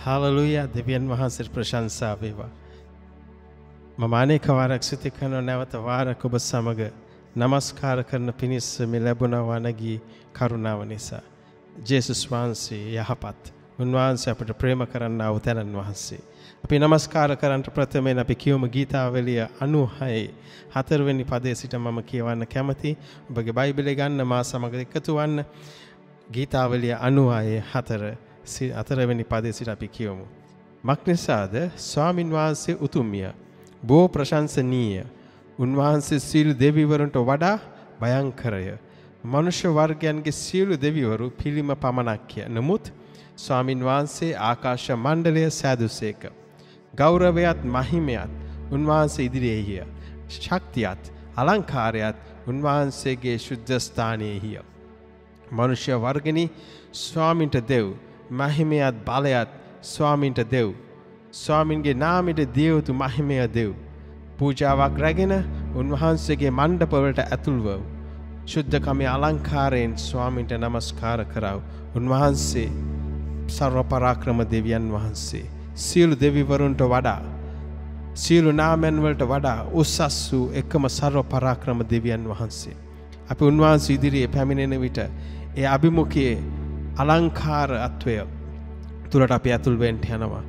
හාලලුය දෙවියන් වහන්සේට ප්‍රශංසා වේවා. මම අනේක වාරක් සිත කරන නැවත වාරක් ඔබ සමග නමස්කාර කරන පිණිස මේ ලැබුණ වනගී කරුණාව නිසා. ජේසුස් වහන්සේ යහපත්. උන්වහන්සේ අපට ප්‍රේම කරන්න අවතැනන් වහන්සේ. අපි නමස්කාර කරන්නට ප්‍රථමයෙන් අපි කියවම ගීතාවලිය 96 හතරවෙනි පදයේ සිට මම කියවන්න කැමති. ඔබගේ බයිබලය ගන්න මා සමග එකතු වන්න. ගීතාවලිය 96 4 හතරවෙනි පදයේ සිට අපි කියවමු. මක්නිසාද ස්වාමින් වහන්සේ උතුම්ය. බෝ ප්‍රශංසනීය. උන්වහන්සේ සියලු දෙවිවරුන්ට වඩා භයංකරය. මනුෂ්‍ය වර්ගයන්ගේ සියලු දෙවිවරු පිළිම පමණක්ය. නමුත් ස්වාමින් වහන්සේ ආකාශ මණ්ඩලය සෑදුසේක. ගෞරවයත් මහිමයත් උන්වහන්සේ ඉදිරියේහිය. ශක්තියත් අලංකාරයත් උන්වහන්සේගේ ශුද්ධස්ථානයෙහිය. මනුෂ්‍ය වර්ගනි ස්වාමින්ට දෙව් මහිමයත් බලයත් ස්වාමින්ට දෙව්. ස්වාමින්ගේ නාමිට දියවතු මහිමය දෙව්. පූජාවක් රැගෙන උන්වහන්සේගේ මණ්ඩපවලට ඇතුල්වව්. ශුද්ධකමේ අලංකාරයෙන් ස්වාමින්ට නමස්කාර කරව. උන්වහන්සේ සර්වපරාක්‍රම දෙවියන් වහන්සේ. සියලු දෙවිවරුන්ට වඩා. සියලු නාමැන්වලට වඩා උසස් වූ එකම සර්ව පරාක්‍රම දෙවියන් වහන්සේ. අපි උන්වහන්සේ ඉදිරියේ පැමිණෙන විට ඒ අභිමුඛයේ අලංකාර අත්වය තුළට අපි ඇතුල්වෙන්ට යනවා.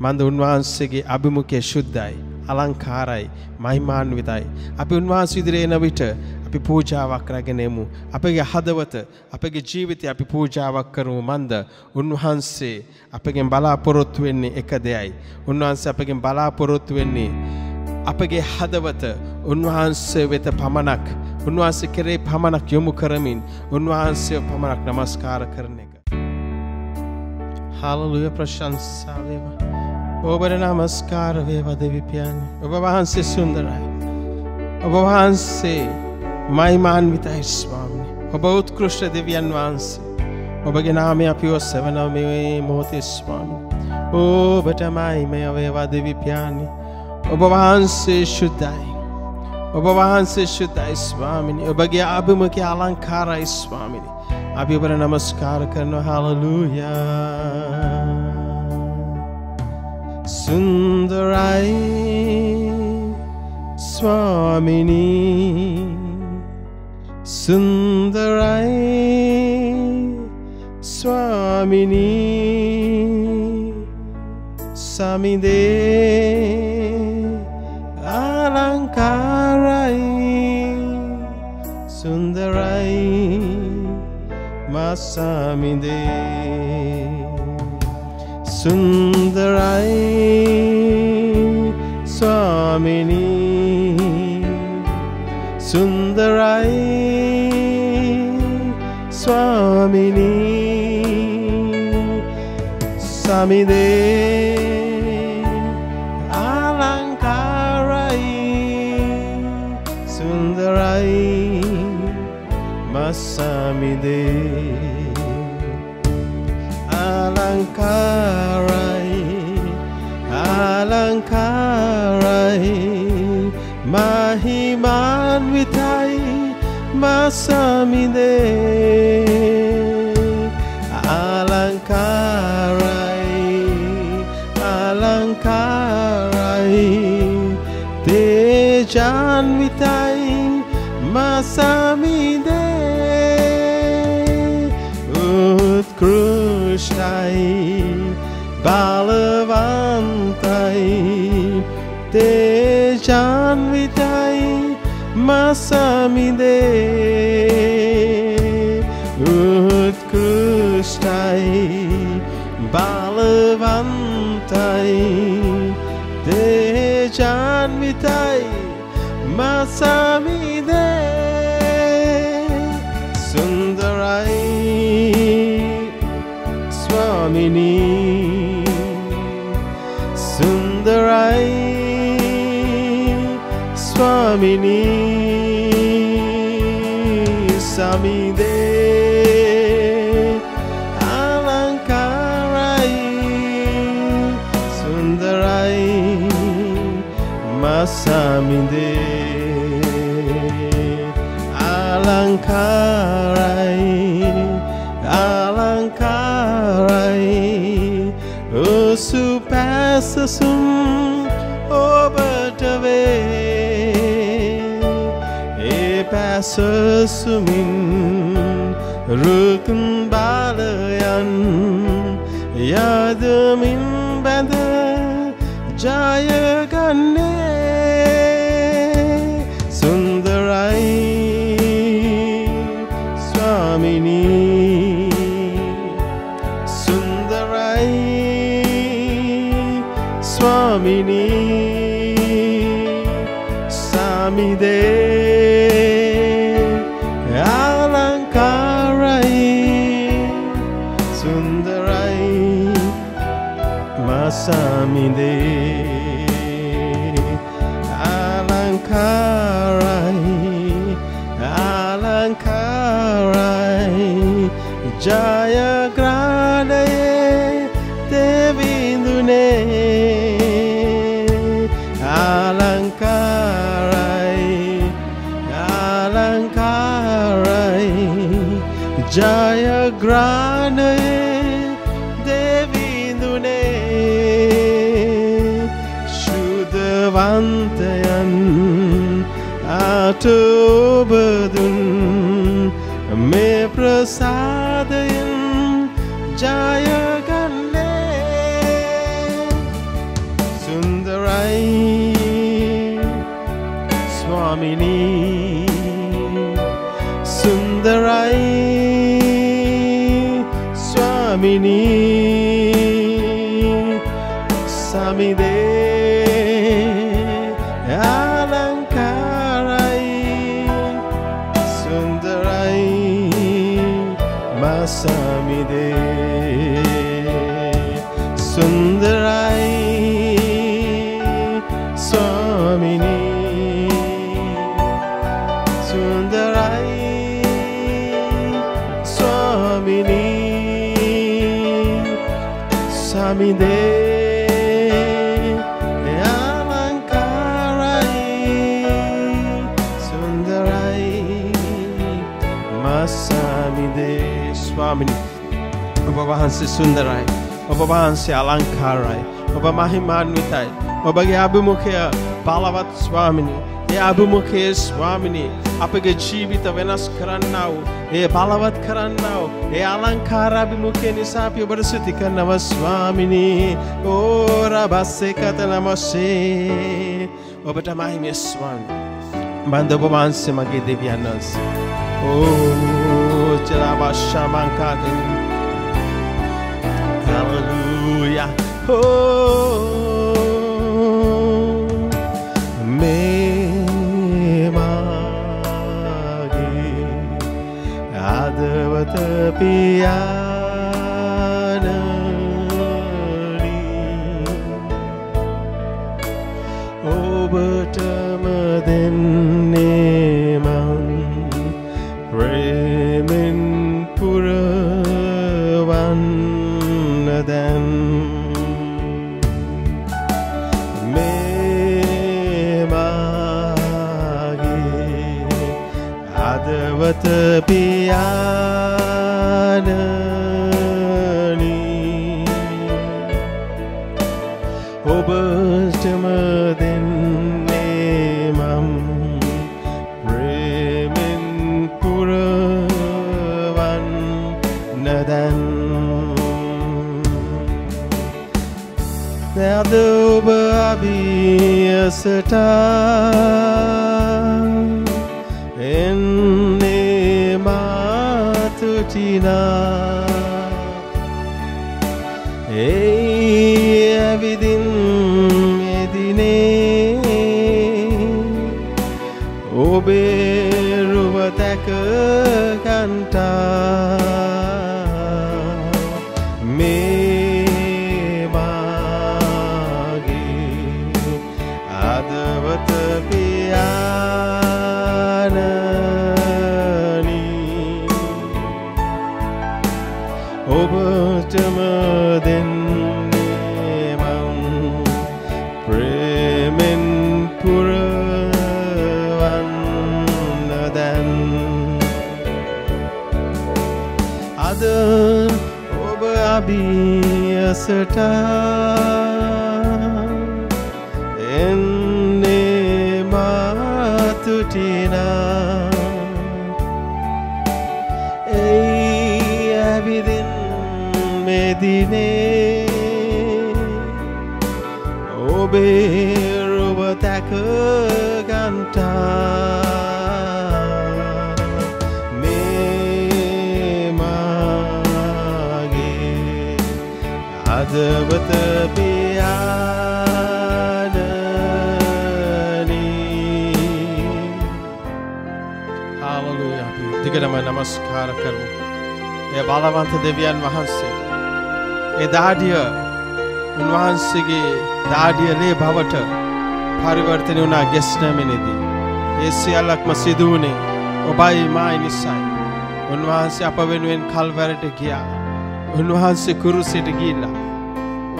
මන්ද උන්වහන්සේගේ අභිමුඛය ශුද්ධයි අලංකාරයි මහිමාන්විතයි. අපි උන්වහන්සේ ඉදිරියේ එන විට අපි පූජාවක් රැගෙනෙමු. අපගේ හදවත අපගේ ජීවිතය අපි පූජාවක් කරමු මන්ද උන්වහන්සේ අපගෙන් බලාපොරොත්තු වෙන්නේ එක දෙයයි. උන්වහන්සේ අපගෙන් බලාපොරොත්තු වෙන්නේ අපගේ හදවත උන්වහන්සේ වෙත පමණක් උන්වහන්සේ කෙරේ පමණක් යොමු කරමින් උන්වහන්සේ පමණක් නමස්කාර කරන එක. හාලලුය ප්‍රශංසා වේවා. ඔබට නමස්කාර වේවා දෙවිපියන්. ඔබ වහන්සේ සුන්දරයි. ඔබ වහන්සේ මයිමාන්විතයි ස්වාමිනි. ඔබ උත්කෘෂ්ට දෙවියන් වහන්සේ. ඔබගේ නාමය අපිව සෙවනව මේ මොහොතේ ස්වාමිනි. ඔබට මයිමය වේවා දෙවිපියානි. ඔබ වහන්සේ ශුද්ධයි. ඔබ වහන්සේ ශුද්ධයි ස්වාමිනි. ඔබගේ අභිමුඛය අලංකාරයි ස්වාමිනි. අපි ඔබට නමස්කාර කරනවා හාලලූයා. සුන්දරයි ස්වාමිනී සුන්දරයි ස්වාමිනී සමිදේ අලංකාරයි සුන්දරයි මසමිදේ සුන්දරයි ස්වාමිනී සුන්දරයි ස්වාමිනී සමිදේ මසමිදේ අලංකාරයි අලංකාරයි මහිමාන්විතයි මසමිදේ চানবিটাই মাসামিদে উৎকৃষ্টাই বালবান্তাই দে চানবিটাই মাসামি ස්වාමිනී සමිදේ අලංකාරයි සුන්දරයි මසමිදේ අලංකාරයි පැසසුමින් රුකුන් බාලයන් යදමින් බැඳ ජයගන්නේ වහන්සේ සුන්දරයි. ඔබ වහන්සේ අලංකාරයි. ඔබ මහිමාන්විතයි. ඔබගේ අභිමුඛය බලවත් ස්වාමිනි. ඒ අභිමුඛයේ ස්වාමිනී අපගේ ජීවිත වෙනස් කරන්නාව ඒ බලවත් කරන්නාව ඒ අලංකාර අභිමුඛය නිසා අපි ඔබට ස්තුති කරනව ස්වාමිනී. ඕර බස්සේ කත නමස්සේ. ඔබට මහිමය ස්වාමි. බන්ධ ඔබ වහන්සේ මගේ දෙවියන් වහන්සේ. ඕ චරාබශ්ෂාමංකාදෙන් Hallelujah. ආදවත පියාණනි අදවත පියාණනි. ඔබටම දෙන්නේ මම් ප්‍රේමෙන් පුරවන් නදැන් නැද ඔබ අභියසට මාතුටිනා ඒ ඇවිදින් එදිනේ. ඔබේ රුව තැක ඔබ හදවත පියානනී හාලලුය අපි දිගටම නමස්කාර කරමු. එය බලවන්ත දෙවියන් වහන්සේට ඒ දාඩිය උන්වහන්සේගේ දාඩියලේ බවට පරිවර්තනය වුණා ගෙස්නැමෙනේදී ඒ සියල්ලක්ම සිදුවනේ ඔබයි මායි නිසයි. උන්වහන්සේ අප වෙනුවෙන් කල්වැරට ගියා. උන්වහන්සේ කුරුසිට ගිල්ලා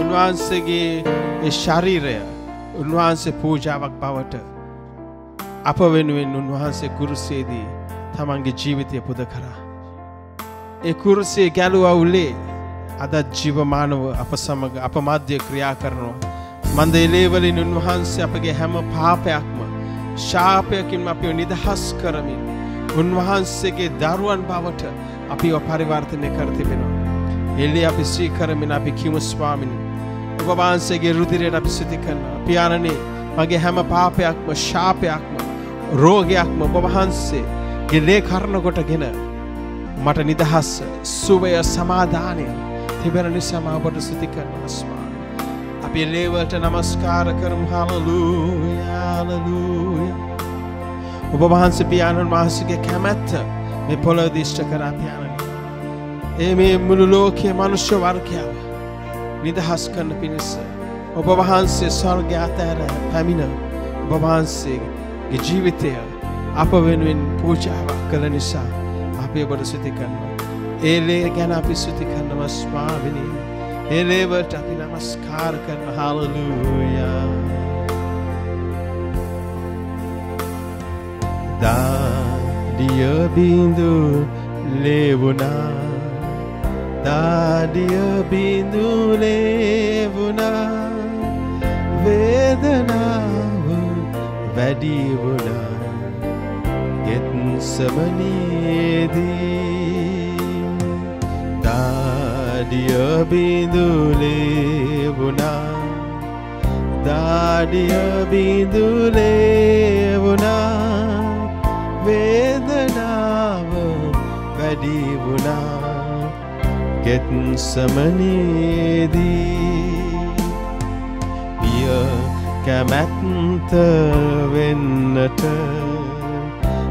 උන්වහන්සේගේ ඒ ශරීරය උන්වහන්සේ පූජාවක් බවට අප වෙනුවෙන් උන්වහන්සේ කුරුසේදී තමන්ගේ ජීවිතය පුද කරා. ඒ කුරුසේ ගැලුව උලේ අදත් ජීවමානව අප සමඟ අප මධ්‍ය ක්‍රියා කරනවා. මන්ද එලේවලින් උන්වහන්සේ අපගේ හැම පාපයක්ම ශාපයකින් අපිව නිදහස් කරමින් උන්වහන්සේගේ දරුවන් බවට අපිව පරිවර්තනය කර තිබෙනවා. එල්ලේ අපි සී කරමින් අපි කිමු ස්වාමිනි. ඔබ වහන්සේගේ රුදිරයට අපි සිති කරනවා. පියාණනේ මගේ හැම පාපයක්ම ශාපයක්ම රෝගයක්ම ඔබ වහන්සේ ගෙලේ කරන කොටගෙන මට නිදහස් සුවය සමාධානය තිබෙන නිසාම ඔබට සිති කරනවා ස්වාමී. අපි ලේවලට නමස්කාර කරමු හාලලූය හාලලූය. ඔබ වහන්සේ පියාණන් වහන්සේගේ කැමැත්ත මේ පොළොව දිෂ්ට කරා පියාණනි. ඒ මේ මුළු ලෝකයේ මනුෂ්‍ය වර්ගයාව නිදහස් කරන පිණිස ඔබ වහන්සේ ස්වර්ග අතහැර පැමිණ ඔබ වහන්සේගේ ජීවිතය අප වෙනුවෙන් පූජාවක් කළ නිසා අපි ඔබට සිති කරනවා. ඒ ලේ ගැන අපි සිති කරනව ස්වාමිනී. ඒ ලේවට අපි නමස්කාර කරන හාලලූයා. දාඩිය බිඳු ලේවුණා දාඩිය බිඳු ලේවුණා වේදනාව වැඩි වුණා. ගෙත් සමනේදී. දාඩිය බිඳු ලේවුණා. දාඩිය බිඳු ලේවුණා. වේදනාව වැඩි වුණා ගෙත් සමනේදී පිය කැමැත්ත වෙන්නට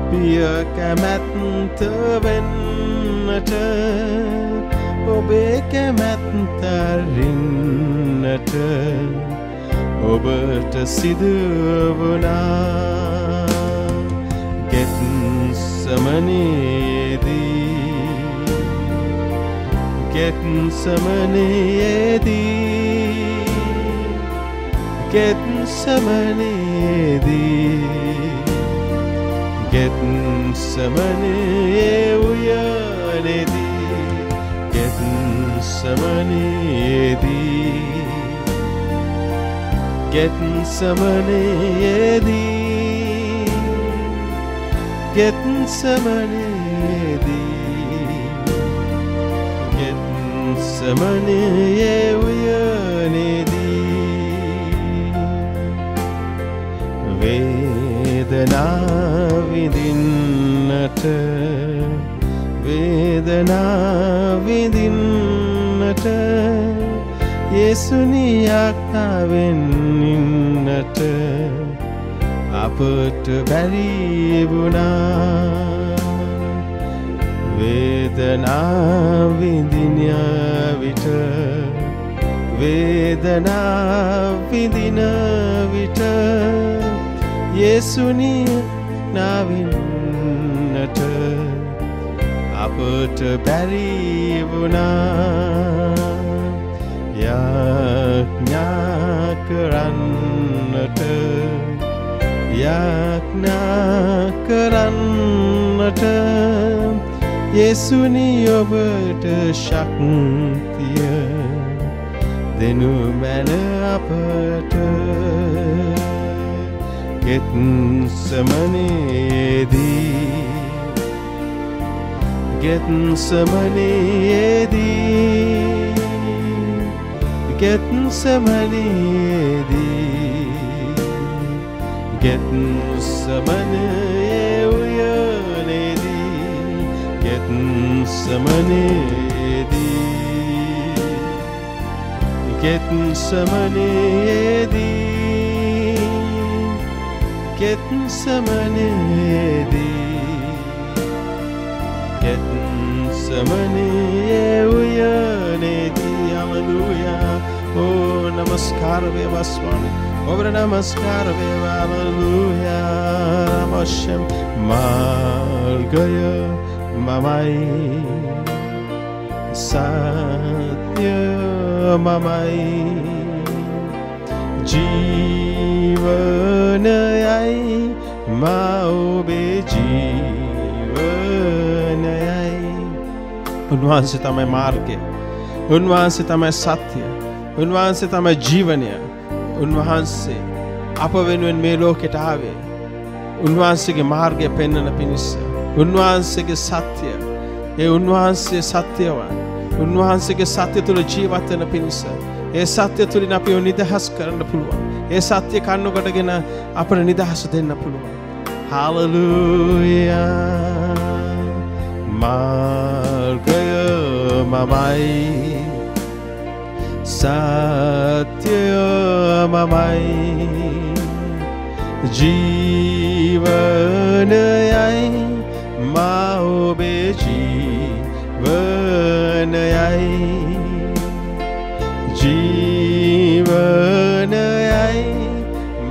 පිය කැමැත්ත වෙන්නට ඔබේ කැමැත්තරින්නට ඔබට සිදුවනා ගෙත් සමනේදී. ගෙත් සමනයේදී ගෙත් සමනේදී ගෙත් සමනයේ උයනෙදී ගෙත් සමනයේදී ගෙත් සමනයේදී ගෙත් සමනයේදී සමනයේ උයනෙදී වේදනාවිදින්නට වේදනාවිදින්නට යෙසුනියක්තාවෙන්ඉන්නට අපට බැරිබුණා වේදනාවිදිනය විට වේදනාවිදින විට යෙසුනිය නවින්නට අපට බැරිවුණා. යඥා කරන්නට යඥා කරන්නට යෙසුනි ඔබට ශක්තිය දෙනු මැන අපට ගෙත්සමනේදී ගෙත්සමනේදී ගෙත්සමනේදී ගෙත්සමනයේ ගෙත්සමනේදී ගෙත්සමනේදී ගෙත්සමනේදී ගෙත්සමනයේ උයනේදී අලලුයා ඕ නමස්කාර වේවා ස්වාමී ඔබට නමස්කාර වේවා අලලුයා නමස්යම් මාර්ගය මමයි. සත්‍ය මමයි. ජීවනයයි මා ඔබේ ජීවනයයි. උන්වහන්සේ තමයි මාර්ගය. උන්වහන්සේ තමයි සත්‍යය උන්වහන්සේ තමයි ජීවනය. උන්වහන්සේ අප වෙනුවෙන් මේ ලෝකෙට ආවේ. උන්වහන්සේගේ මාර්ගය පෙන්වන පිණිස. උන්වහන්සේගේ සත්‍යය ඒ උන්වහන්සේ සත්‍යවන් උන්වහන්සේගේ සත්‍ය තුළ ජීවත් වෙන පිණිස ඒ සත්‍ය තුළින් අපිව නිදහස් කරන්න පුළුවන්. ඒ සත්‍ය කන්නකොටගෙන අපට නිදහස දෙන්න පුළුවන්. හාලලූයා මාර්ගය මමයි. සත්‍යය මමයි. ජීවනයයි. මා ඔබේ ජීවනයයි ජීවනයයි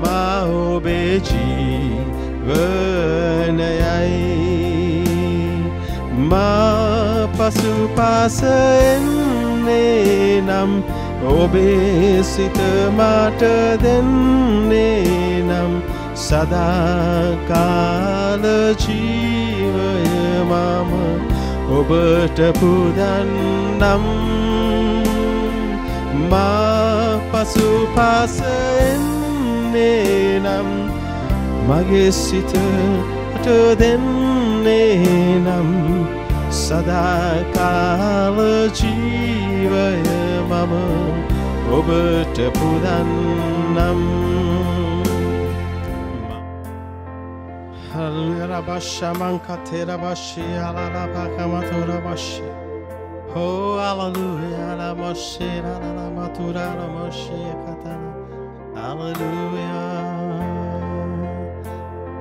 මා ඔබේ ජීවනයයි මා පසු පාසෙන්නේ නම් ඔබේ සිත මට දෙන්නේ නම් සදාකාල ජීවය මම ඔබට පුදන්නම්. මා පසු පාසෙන්නේ නම් මගේ සිතට දෙන්නේ නම්. සදාකාල ජීවය මම ඔබට පුදන්නම්. හල්රබශ්‍යමංකතෙරබශ්‍ය අලලපකමතුරබශ්‍ය හෝ අලලුයාලමොශ්ෂේ රලමතුරාරමොශ්ෂය කතන අලලුයා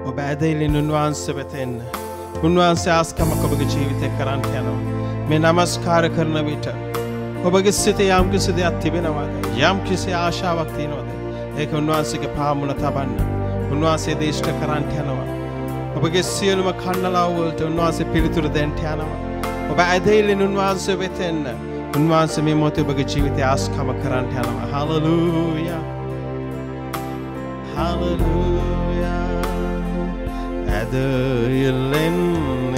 ඔබ ඇදයිලින් උන්වහන්ස වෙතෙන්න උන්වහන්සේ ආස්කමක් ඔබගේ ජීවිතය කරන්න යනවා. මේ නමස්කාර කරන විට ඔබගේ සිතේ යම් කිසි දෙයක් තිබෙනවද? යම් කිසි ආශාවක් තියෙනවද? ඒක උන්වහන්සේගේ පාමුණ තබන්න උන්වහන්සේ දේශට කරන්න යනවා. ඔබගේ සියලුම කන්නලාවවලට උන්වහන්සේ පිළිතුරු දෙන්ට යනවා. ඔබ ඇදයිලින් උන්වහන්සේ වෙතෙන්න උන්වහන්සේ මේ මොහොතේ ඔබගේ ජීවිතය ආස්කම කරන්න යනවා. හලලූයා. හලලූයා. ඇදයිල්ලෙන්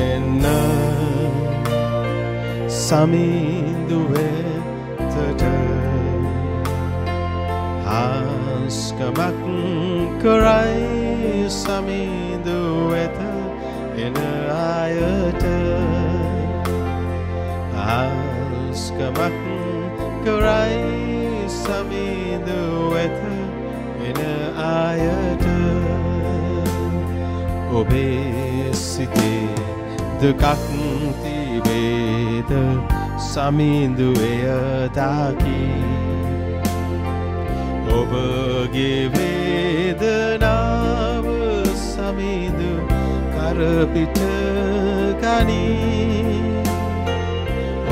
එන්න. සමිඳුවෙතට හාස්කමක් කරයි. සමිඳුවෙත එන අයට. හාස්කමක් කරයි සමිඳුවෙත එන අයට. ඔබේ සිතේ දුකක් තිබේද? සමිඳුවය දාකි ඔබගේ වේදනාව සමිඳු කරපිට ගනී.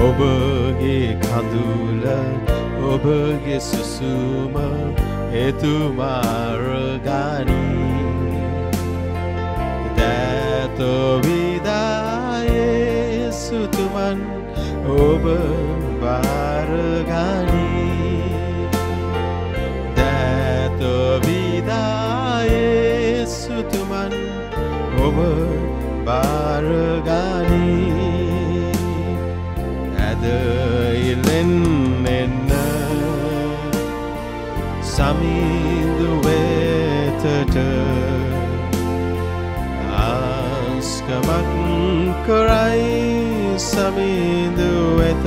ඔබගේ කඳුල ඔබගේ සුසුම එතුමාරගනී දැතොවිදායේ සුතුමන් ඔබ බාරගනී දැතොවිදායේ සුතුමන් ඔබ බාරගනී. ඇද ඉලෙන් එන්න සමීදු වෙතට ආස්කමක් කරයි සමීදු වෙත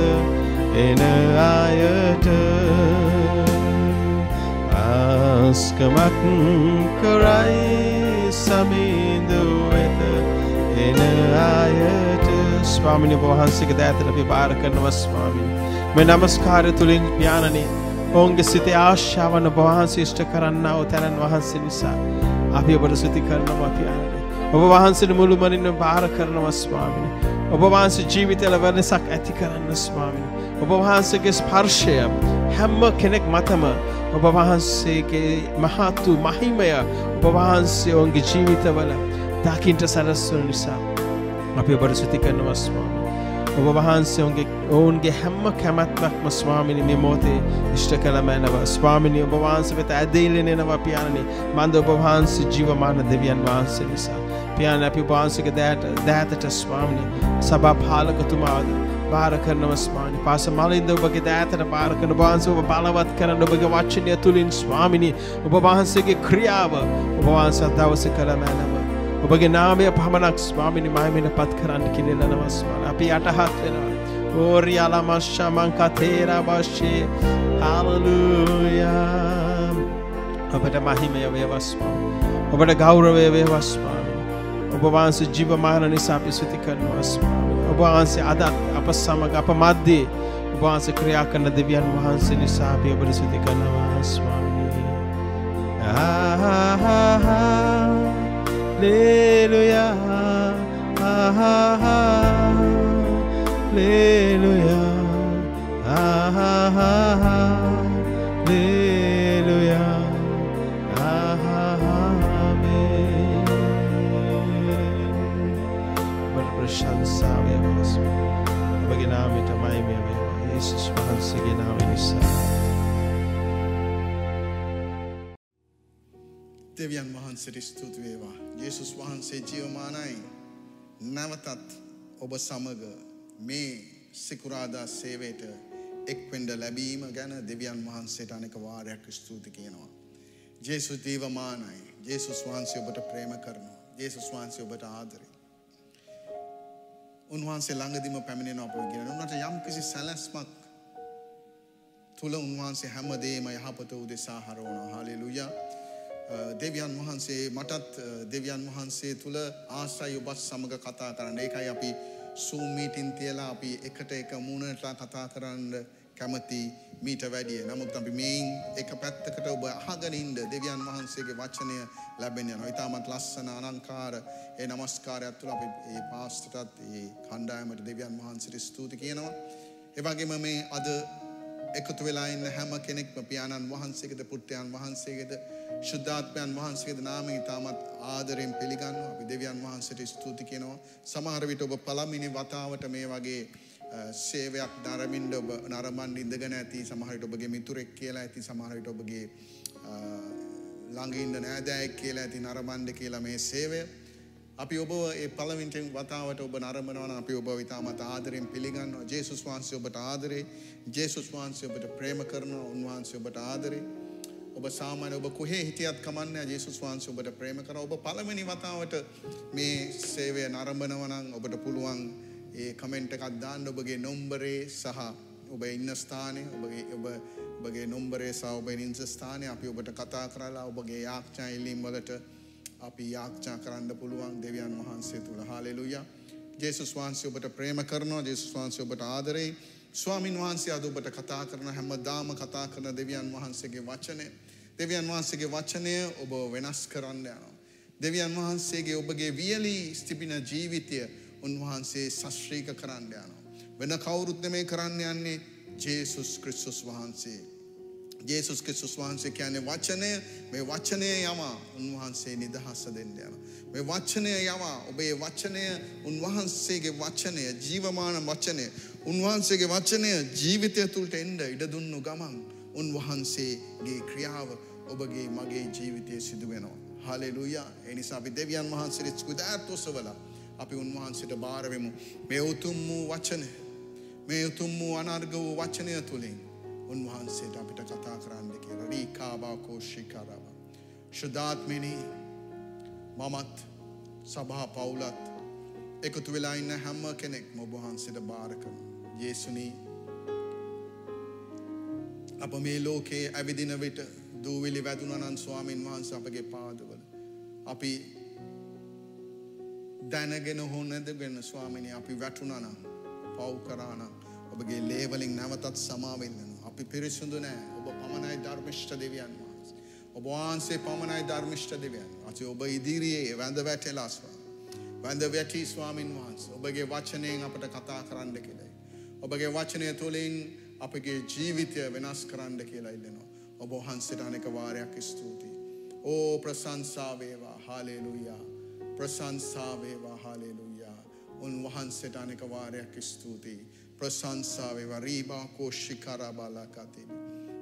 එන අයට. ආස්කමක් කරයි සමිඳු වෙත එන අයට ස්වාමිනි වහන්සේගේ දෑතට අපි බාර කරනවා ස්වාමිනි මේ නමස්කාරය තුළින් ඥානනේ ඔවුන්ගේ සිතේ ආශාවන වහන්සේ ඉෂ්ට කරන්නාව තැනන් වහන්සේ නිසා අපි ඔබට සුති කරනවා පියාණනි. ඔබ වහන්සේට මුළුමනින්ම බාර කරනවා ස්වාමිනි. ඔබ වහන්සේ ජීවිතවල වෙනසක් ඇති කරන්න ස්වාමිනි. ඔබ වහන්සේගේ ස්පර්ශය හැම කෙනෙක් මතම ඔබ වහන්සේගේ මහත් වූ මහිමය ඔබ වහන්සේ ඔවුන්ගේ ජීවිතවල දකින්ට සලස්වන නිසා අපි ඔබට සුති කරනවා ස්වාමිනි. ඔබ වහන්සේගේ ඔවුන්ගේ හැම්ම කැමැත්මක්ම ස්වාමිනි මේ මෝතේ ඉෂ්ට කළමැනව ස්වාමිනි ඔබ වහන්ස වෙත ඇදේලෙනෙනවා පියාණනි. මන්ද ඔබ වහන්සේ ජීවමාන දෙවියන් වහන්සේ නිසා. පියාණ අපි වහන්සේගේ දෑට දෑතට ස්වාමිනි සභා පාලකතුමාද බාර කරනව ස්වාමි පාස මලින්ද ඔබගේ දෑතට බාර කරන වහන්සේ ඔබ බලවත් කරන්න ඔබගේ වචනය තුළින් ස්වාමිනි ඔබ වහන්සේගේ ක්‍රියාව ඔබ වහන්සේ දවස කළ මැනව. ඔබගේ නාමය පමණක් ස්වාමිනි මයමෙන පත් කරන්න කිනෙලනවා ස්වාන අපි යටහත් වෙනවා. ඕරියාලමශ්ෂ මංකතේර වශ්‍යය හාලලූයා ඔබට මහිමය වේවස්වා ඔබට ගෞරවය වේවස්වාමි ඔබ වහන්සේ ජීවමාන නිසා අපි සුති කරනවා ස්වාමි ඔබ වහන්සේ අදත් අප සමග අප මධ්‍යේ ඔබ වහන්සේ ක්‍රියා කරන දෙවියන් වහන්සේ නිසා අපි ඔබට සුති කරනවා ස්වාමි ආහා Aleluia. Ah, දෙවියන් වහන්සේට ස්තුති වේවා. යේසුස් වහන්සේ ජීවමානයි. නැවතත් ඔබ සමග මේ සිකුරාදා සේවයට එක්වෙන්ඩ ලැබීම ගැන දෙවියන් වහන්සේට අනෙක වාරයක් ස්තුති කියනවා. ජේසුස් ජීවමානයි. ජේසුස් වහන්සේ ඔබට ප්‍රේම කරනවා. ජේසුස් වහන්සේ ඔබට ආදරේ. උන්වහන්සේ ළඟදිම පැමිණෙන අප ගෙන උන්නට යම් කිසි සැලැස්මක් තුළ උන්වහන්සේ හැමදේම යහපත උදෙසා හරවනවා. හාලෙලුයා. දෙවියන් වහන්සේ මටත් දෙවියන් වහන්සේ තුළ ආශ්‍රයි ඔබත් සමඟ කතා කරන්න. ඒකයි අපි සූමීටින් තියලා අපි එකට එක මූුණටලා කතා කරන්න කැමති මීට වැඩිය. නමුත් අපි මෙයින් එක පැත්තකට ඔබ අහගනින්ද දෙවියන් වහන්සේගේ වචනය ලැබෙන යන ඉතාමත් ලස්සන අනංකාර ඒ නමස්කාරයක් තුළ අපි ඒ පාස්ටටත් ඒ කණ්ඩායමට දෙවියන් වහන්සිට ස්තුති කියනවා. එවගේම මේ අද එකතු වෙලා ඉන්න හැම කෙනෙක්ම පියාණන් වහන්සේගෙද පුට්ටයන් වහන්සේගෙද ශුද්ධාත්මයන් වහන්සේගේ නාමය ඉතාමත් ආදරයෙන් පිළිගන්න අපි දෙවියන් වහන්සේට ස්තුති කියනවා. සමහර විට ඔබ පළමිනි වතාවට මේ වගේ සේවයක් නරමින්ඩ ඔබ නරමන් ඉඳගෙන ඇති සමහරට ඔබගේ මිතුරෙක් කියලා ඇති සමහරට ඔබගේ ළඟඉන්න නෑදෑයෙක් කියලා ඇති නරමන්ඩ කියලා මේ සේවය අපි ඔබ ඒ පළවින්ටෙන් වතාවට ඔබ නරමනවන අපි ඔබ ඉතාමත් ආදරෙන් පිළිගන්නවා. ජේසුස් වහන්සේ ඔබට ආදරේ. ජේසුස් වහන්සේ ඔබට ප්‍රේම කරනවා. උන්වහන්සේ ඔබට ආදරේ. ඔබ සාමාන්‍ය ඔබ කොහේ හිටියත් කමන්නේ ජේසුස් වහන්සේ ඔබට ප්‍රේම කරනවා. ඔබ පළවෙනි වතාවට මේ සේවය නරඹනවා නම් ඔබට පුළුවන් ඒ කමෙන්ට් එකක් දාන්න. ඔබගේ නම්බරේ සහ ඔබ ඉන්න ස්ථානය ඔබගේ ඔබ ඔබගේ නොම්බරේ සහ ඔබ ඉන්න ස්ථානය අපි ඔබට කතා කරලා ඔබගේ යාඥා ඉල්ලීම් වලට අපි යාඥා කරන්න පුළුවන් දෙවියන් වහන්සේ තුල හාලෙලූයා. ජේසුස් වහන්සේ ඔබට ප්‍රේම කරනවා. ජේසුස් වහන්සේ ඔබට ආදරේ. ස්වාමින් වහන්සේ අද ඔබට කතා කරන හැමදාම කතා කරන දෙවියන් වහන්සේගේ වචනේ දෙවියන් වහන්සේගේ වචනය ඔබ වෙනස් කරන්න යනවා. දෙවියන් වහන්සේගේ ඔබගේ වියලී ස්තිබින ජීවිතය උන්වහන්සේ සශ්‍රීක කරන්න යනවා. වෙන කවුරුත් මේ කරන්න යන්නේ ජේසුස් ක්‍රිස්තුස් වහන්සේ. ජේසුස් ක්‍රිස්තුස් වහන්සේ කියන්නේ වචනය මේ වචනය යවා උන්වහන්සේ නිදහස්ස දෙන්න යනවා. මේ වචනය යවා ඔබේ වචනය උන්වහන්සේගේ වචනය ජීවමාන වචනය උන්වහන්සේගේ වචනය ජීවිතය තුළට එන්ඩ ඉඩ දුන්නු ගමන් උන්වහන්සේගේ ක්‍රියාව ඔබගේ මගේ ජීවිතය සිදුවෙනවා. හලෙලුයා එනිසා අපි දෙවියන් වහන්සේට ස්කුදෑත් ඔසවල අපි උන්වහන්සේට භාරවෙමු. මේ උතුම් වූ වචනය මේ උතුම් වූ අනර්ග වූ වචනය තුළින් උන්වහන්සේට අපිට කතා කරන්න කියලා රීකාබාකෝෂිකාරව. ශුද්ධාත්මිනී මමත් සභා පවුලත් එකතු වෙලා ඉන්න හැම කෙනෙක් මොබහන්සිට භාරකම. යේසුනී අප මේ ලෝකයේ ඇවිදින විට දූවිලි වැදුනනන් ස්වාමීන් වහන්ස අපගේ පාදවල. අපි දැනගෙන හෝ නැදගෙන ස්වාමිනි අපි වැටුනනම් පව් කරානම් ඔබගේ ලේවලින් නැවතත් සමාවෙන්නන. අපි පිරිසුදු නෑ ඔබ පමණයි ධර්මිෂ්ට දෙවියන් වහන්ස. ඔබ වහන්සේ පමණයි ධර්මිෂ්ට දෙවියන්. අති ඔබ ඉදිරියේ වැඳ වැටෙලාස්වා. වැඳ වැටී ස්වාමින් වහන්ස ඔබගේ වචනයෙන් අපට කතා කරන්න කෙලයි. ඔබගේ වචනය තුළින් අපගේ ජීවිතය වෙනස් කරන්න කියලා ඉල්ලනවා. ඔබ වහන්සට අනෙක වාරයක් ස්තුතියි. ඕ ප්‍රසංසාවේවා හාලේලුයා ප්‍රසංසාවේවා හාලේලුයා උන්වහන්සට අනෙක වාරයක් ස්තුතියි. ප්‍රසංසාවේවා රීබාකෝ ශිකරබාලා කතිබ.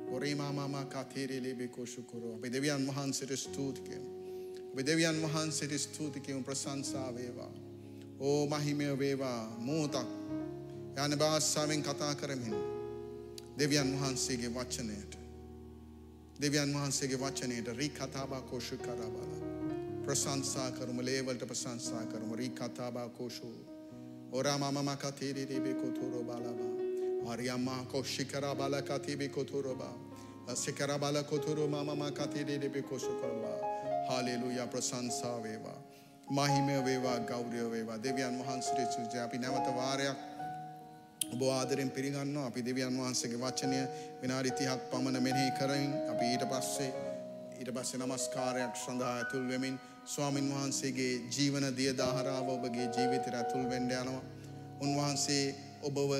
ඔරීමාමා කතේරේ ලෙබෙකෝ ශුකුරෝ අප දෙවියන් වහන්සට ස්තුතිකයම. ඔබ දෙවියන් වහන්සට ස්තුතිකයම ප්‍රසංසාවේවා. ඕ මහිමය වේවා මෝතක් යන භාස්සාාවෙන් කතා කරමින් දෙවියන් වහන්සේගේ වචනයට දෙවියන් වහන්සේගේ වචනයට රී කතාබා කෝෂු කරබල ප්‍රසංසා කරම ලේවලට ප්‍රසංසා කරම රී කතාබා කෝෂු හාලෙලුයා ප්‍රසංසා වේවා මහිමය වේවා ගෞරය වේවා දෙවියන් වහන්සේ සුජ අපි නැවත වාරයක් ඔබ ආදරෙන් පිරිගන්නවා. අපි දෙවියන් වහන්සේගේ වචනය විනාඩි 30ක් පමණ මෙනෙහි කරමින් අපි ඊට පස්සේ ඊට පස්සේ নমස්කාරයක් සඳහා ඇතුල් වෙමින් ස්වාමින් වහන්සේගේ ජීවන දිය දහරාව ඔබගේ ජීවිතයට ඇතුල් වෙන්න යනවා. උන්වහන්සේ ඔබව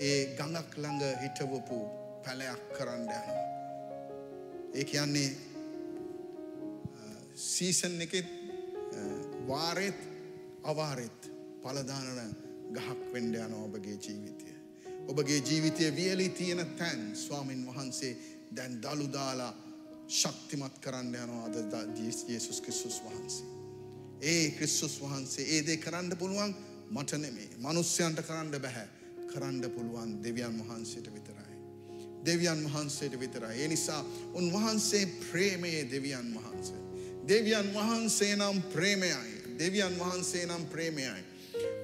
ඒ ගඟක් ළඟ හිටවපු පැලයක් කරන්න යනවා. ඒ කියන්නේ සීසන් එකෙත් වාරෙත් අවාරෙත් පලදානන ගහක් වෙන්ඩ යන ඔබගේ ජීවිතය. ඔබගේ ජීවිතය වියලි තියෙන තැන් ස්වාමින් වහන්සේ දැන් දළුදාලා ශක්තිමත් කරන්න යනවා අද යේසුස් කිස්සුස් වහන්සේ. ඒ ක්‍රිස්සුස් වහන්සේ ඒදේ කරන්න පුළුවන් මට නෙමේ මනුස්්‍යයන්ට කරන්න බැහැ කරන්න පුළුවන් දෙවියන් වහන්සේට විතරයි. දෙවියන් වහන්සේට විතරයි. ඒ නිසා උන්වහන්සේ ප්‍රේමයේ දෙවියන් වහන්සේ. දෙවියන් වහන්සේ නම් ප්‍රේමයයි. දෙවියන් වහන්සේ නම් ප්‍රේමයයි.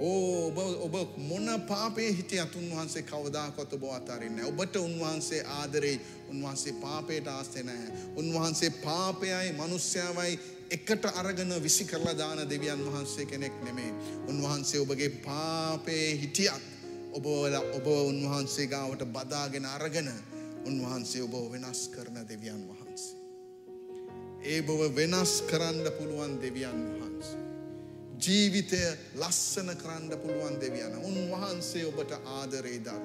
ඕ ඔබ ඔබ මොන පාපේ හිටියත් උන්වහන්සේ කවදාකොත් ඔබ අතාරින්න. ඔබට උන්වහන්සේ ආදරෙයි උන්වහන්සේ පාපයට ආස්තේ නැහැ. උන්වහන්සේ පාපයයි මනුස්්‍යාවයි එකට අරගෙන විසි කරලා දාන දෙවියන් වහන්සේ කෙනෙක් නෙමේ. උන්වහන්සේ ඔබගේ පාපේ හිටියත් ඔබ ඔබ උන්වහන්සේ ගාවට බදාගෙන අරගෙන උන්වහන්සේ ඔබ වෙනස් කරන දෙවියන් වහන්සේ. ඒ බව වෙනස් කරන්න පුළුවන් දෙවියන් වහන්සේ. ජීවිතය ලස්සන කරන්න පුළුවන් දෙවියන. උන්වහන්සේ ඔබට ආදරේ දන්න.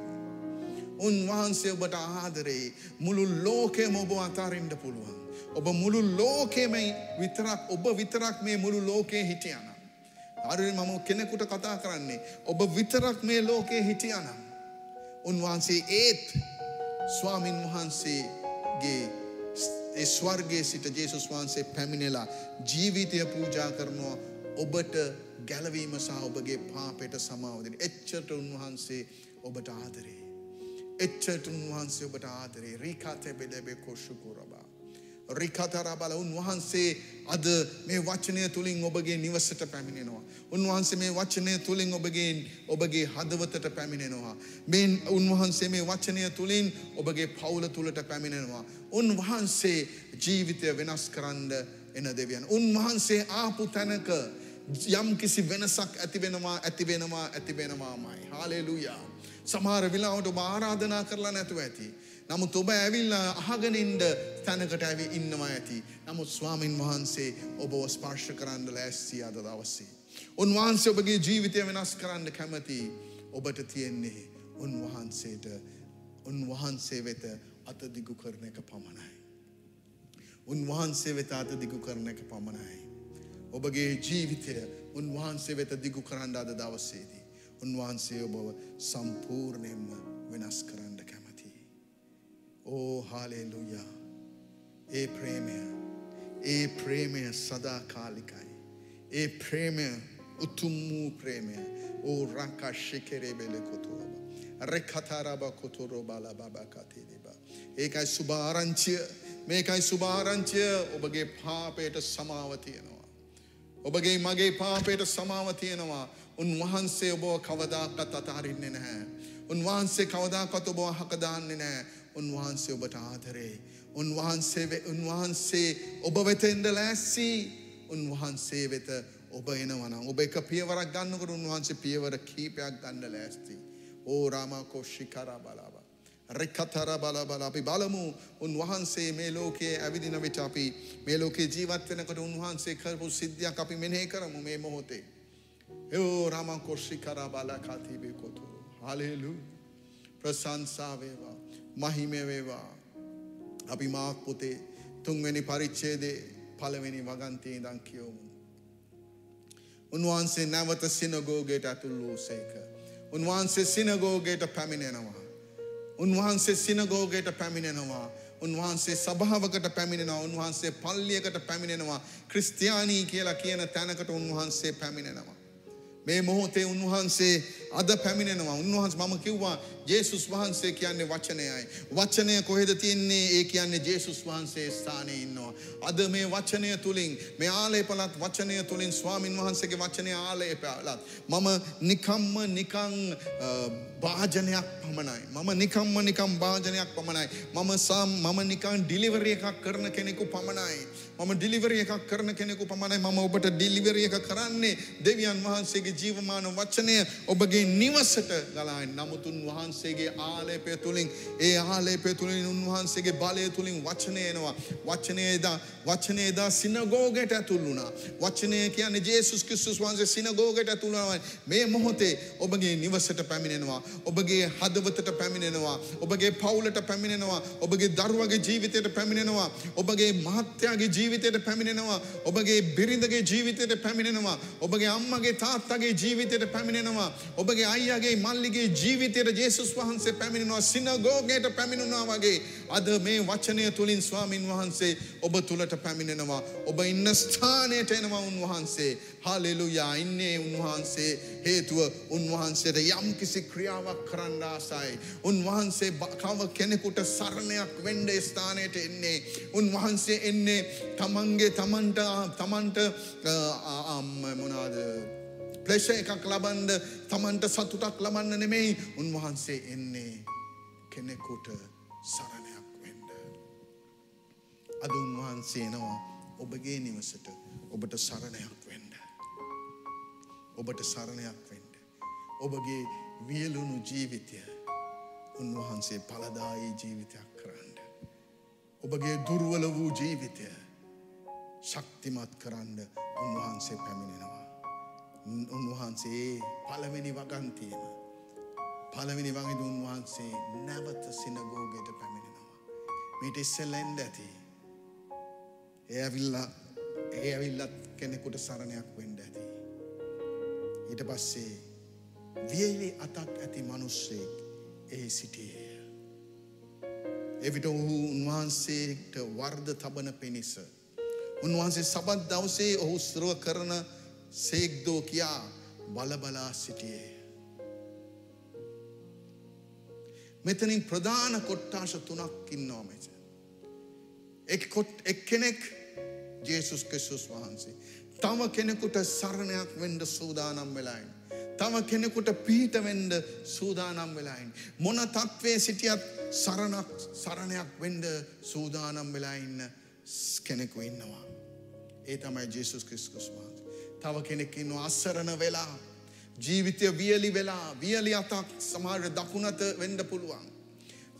උන්වහන්සේ ඔබට ආදරේ මුළු ලෝකෙම ඔබ අතාරින්ට පුළුවන්. ඔබ මුළු ලෝකෙම විතරක් ඔබ විතරක් මේ මුළු ලෝකයේ හිටියනම්. අරුව මම කෙනෙකුට කතා කරන්නේ. ඔබ විතරක් මේ ලෝකයේ හිටියනම්. උන්වහන්සේ ඒත් ස්වාමින් වහන්සේගේ ඒ ස්වර්ගයේ සිට ජේසුස් වහන්සේ පැමිණෙලා ජීවිතය පූජා කරනවා ඔබට ගැලවීම සහ ඔබගේ පාපෙට සමාවදින. එච්චට උන්වහන්සේ ඔබට ආදරේ. එච්චට උන්වහන්සේ ඔබට ආදරේ රීකාතය බෙලබේ කොෂ්ුකුරබා. රිකතර බල උන්වහන්සේ අද මේ වචනය තුළින් ඔබගේ නිවසට පැමිණෙනවා. උන්වහන්සේ මේ වචනය තුළින් ඔබගේ ඔබගේ හදවතට පැමිණෙනවා. මෙන් උන්වහන්සේ මේ වචනය තුළින් ඔබගේ පවුල තුළට පැමිණෙනවා. උන්වහන්සේ ජීවිතය වෙනස් කරන්න එන දෙවියන්. උන්වහන්සේ ආපු තැනක යම් කිසි වෙනසක් ඇතිවෙනවා ඇතිවෙනවා ඇතිවෙනවාමයි. හාලෙලුයා. සමහර විලාවට ඔබ ආරාධනා කරලා නැතුව ඇති. නමුත් ඔබ ඇවිල්ලා අහගනින්ඩ තැනකට ඇවි ඉන්නවා ඇති. නමුත් ස්වාමින් වහන්සේ ඔබ ස්පර්ශ කරන්න ලෑස්සිී අද දවස්සේ. උන්වහන්සේ ඔබගේ ජීවිතය වෙනස් කරන්න කැමති ඔබට තියෙන්නේ උන්වහන්සේට උන්වහන්සේ වෙත අතදිගු කරන එක පමණයි. උන්වහන්සේ වෙත අත දිගු කරන එක පමණයි. ඔබගේ ජීවිතය උන්වහන්සේ වෙත දිගු කරන්න අද දවස්සේදී. උන්වහන්සේ ඔබව සම්පූර්ණයෙන්ම වෙනස් කරන්න කැමති. ඕ හාලේලුයා ඒ ප්‍රේමය ඒ ප්‍රේමය සදා කාලිකයි. ඒ ප්‍රේමය උතුම් වූ ප්‍රේමය ඕ රංකාශ්‍ය කෙරේ බෙලෙ කොතුරබ. රෙකතාරබ කොතුරෝ බල බබකතේදබ. ඒකයි සුභාරංචිය මේකයි සුභාරංචිය ඔබගේ පාපයට සමාව තියෙනවා. ඔබගේ මගේ පාපයට සමාව තියෙනවා. උන්වහන්සේ ඔබව කවදාකත් අතහරින්නේ නැහැ. උන්වහන්සේ කවදාකත් ඔබව හකදාන්නේ නැහැ. උන්වහන්සේ ඔබට ආදරේ. උන්වහන්සේ වෙ- උන්වහන්සේ ඔබ වෙත එන්න ලෑස්සි. උන්වහන්සේ වෙත ඔබ එනවනම් ඔබ එක පියවරක් ගන්නකොට උන්වහන්සේ පියවර කීපයක් ගන්න ලෑස්ති. ඕ රාමා කොෂ්ෂිකරා බලාබා. රෙක්කතර බල බල අපි බලමු උන්වහන්සේ මේ ලෝකයේ ඇවිදින විට අපි මේ ලෝකේ ජීවත් වෙනකොට උන්වහන්සේ කරපු සිද්ධියක් අපි මෙනෙහි කරමු මේ මොහොතේ. යෝ රාමා කොෂ්ෂිකරා බලා කාතිබේ කොතුරු. හලෙලු. ප්‍රශංසා වේවා. මහිමය වේවා. අපි මාක් පොතේ තුන්වෙනි පරිච්ඡේදයේ පළවෙනි වගන්තියේ ඉඳන් කියවමු. උන්වහන්සේ නැවත සිනගෝගයට ඇතුල් වූසේක. උන්වහන්සේ සිනගෝගයට පැමිණෙනවා. උන්වහන්සේ සිනගෝගයට පැමිණෙනවා. උන්වහන්සේ සභාවකට පැමිණෙනවා. උන්වහන්සේ පල්ලියකට පැමිණෙනවා. ක්‍රිස්තියානී කියලා කියන තැනකට උන්වහන්සේ පැමිණෙනවා. මේ මොහොතේ උන්වහන්සේ අද පැමිණෙනවා. උන්වහන්සේ මම කිව්වා ජේසුස් වහන්සේ කියන්නේ වචනයයි. වචනය කොහෙද තියෙන්නේ? ඒ කියන්නේ ජේසුස් වහන්සේ ස්ථානයේ ඉන්නවා. අද මේ වචනය තුලින් මේ ආලේපලත් වචනය තුලින් ස්වාමින් වහන්සේගේ වචනය ආලේපලත් මම නිකම්ම නිකං අ, භාජනයක් පමණයි. මම නිකම්ම නිකම් භාජනයක් පමණයි. මම සම් මම නිකන් ඩිලිවරි එකක් කරන කෙනෙකු පමණයි. මම ඩිලිවරි එකක් කරන කෙනෙකු පමණයි. මම ඔබට ඩිලිවරි එක කරන්නේ දෙවියන් වහන්සේගේ ජීවමාන වචනය ඔබගේ නිවසට ගලායි. නමුත් උන්වහන්සේගේ ආලේපය තුලින් ඒ ආලේපය තුලින් උන්වහන්සේගේ බලය තුලින් වචනය එනවා. වචනය එදා වචනය එදා සිනගෝගයට ඇතුල් වුණා. වචනය කියන්නේ ජේසුස් ක්‍රිස්තුස් වහන්සේ සිනගෝගයට ඇතුල් වුණා. මේ මොහොතේ ඔබගේ නිවසට පැමිණෙනවා. ඔබගේ හදවතට පැමිණෙනවා. ඔබගේ පවුලට පැමිණෙනවා. ඔබගේ දරුවගේ ජීවිතයට පැමිණෙනවා. ඔබගේ මහත්යාගේ ජීවිතයට පැමිණෙනවා. ඔබගේ බිරිඳගේ ජීවිතයට පැමිණෙනවා. ඔබගේ අම්මගේ තාත්තගේ ජීවිතයට පැමිණෙනවා. ඔබගේ අයියාගේ මල්ලිගේ ජීවිතයට ජේසුස් වහන්සේ පැමිණෙනවා. සිනගෝගයට පැමිණුණා වගේ අද මේ වචනය තුලින් ස්වාමින් වහන්සේ ඔබ තුලට පැමිණෙනවා. ඔබ ඉන්න ස්ථානයට එනවා උන්වහන්සේ. හාලෙලුයා ඉන්නේ උන්වහන්සේ හේතුව උන්වහන්සේට යම් කිසි ක්‍රියාවක් කරන්න ආසයි. උන්වහන්සේ බ- කව කෙනෙකුට සරණයක් වෙන්න ඒ ස්ථානයට එන්නේ. උන්වහන්සේ එන්නේ තමන්ගේ තමන්ට තමන්ට අ, අ, අම්, මොනාද ප්ලෙෂ එකක් ලබන්ඩ තමන්ට සතුටක් ලබන්න නෙමෙයි උන්වහන්සේ එන්නේ කෙනෙකුට සරණයක් වෙන්න. අද උන්වහන්සේ එනවා ඔබගේ නිවසට ඔබට සරණයක් වෙන්න. ඔබට සරණයක් වෙන්න. ඔබගේ වියලුණු ජීවිතය උන්වහන්සේ පලදායි ජීවිතයක් කරන්න. ඔබගේ දුර්වල වූ ජීවිතය ශක්තිමත් කරන්න උන්වහන්සේ පැමිණෙනවා. උන්- උන්වහන්සේ පළවෙනි වගන්තියම පළවෙනි වගේද උන්වහන්සේ නැවත සිනගෝගයට පැමිණෙනවා. මීට ඉස්සෙල්ල එන්න ඇති. ඒ ඇවිල්ලා ඒ ඇවිල්ලත් කෙනෙකුට සරණයක් වෙන්න ඇති. ඊට පස්සේ වියලි අතක් ඇති මනුස්සයෙක් ඒ සිටියේ. එවිට ඔහු උන්වහන්සේට වර්ධ තබන පිණිස. උන්වහන්සේ සබත් දවසේ ඔහු ස්රව කරන සේක්දෝ කියා බලබලා සිටියේ. මෙතනින් ප්‍රධාන කොට්ටාශ තුනක් ඉන්නවා මෙත. එක් කොට එක් කෙනෙක් ජේසුස් ක්‍රිස්තුස් වහන්සේ. තව කෙනෙකුට සරණයක් වෙන්ඩ සූදානම් වෙලායින්. තව කෙනෙකුට පිහිට වෙන්ඩ සූදානම් වෙලායින්. මොන තත්ත්වය සිටියත් සරණක් සරණයක් වෙන්ඩ සූදානම් වෙලා ඉන්න ස්- කෙනෙකු ඉන්නවා. ඒ තමයි ජේසුස් ක්‍රිස්කුස් වහන්සේ. තව කෙනෙක් ඉන්නවා අස්සරණ වෙලා ජීවිතය වියලි වෙලා වියලි අතක් සමහරට දකුණත වෙන්ඩ පුළුවන්.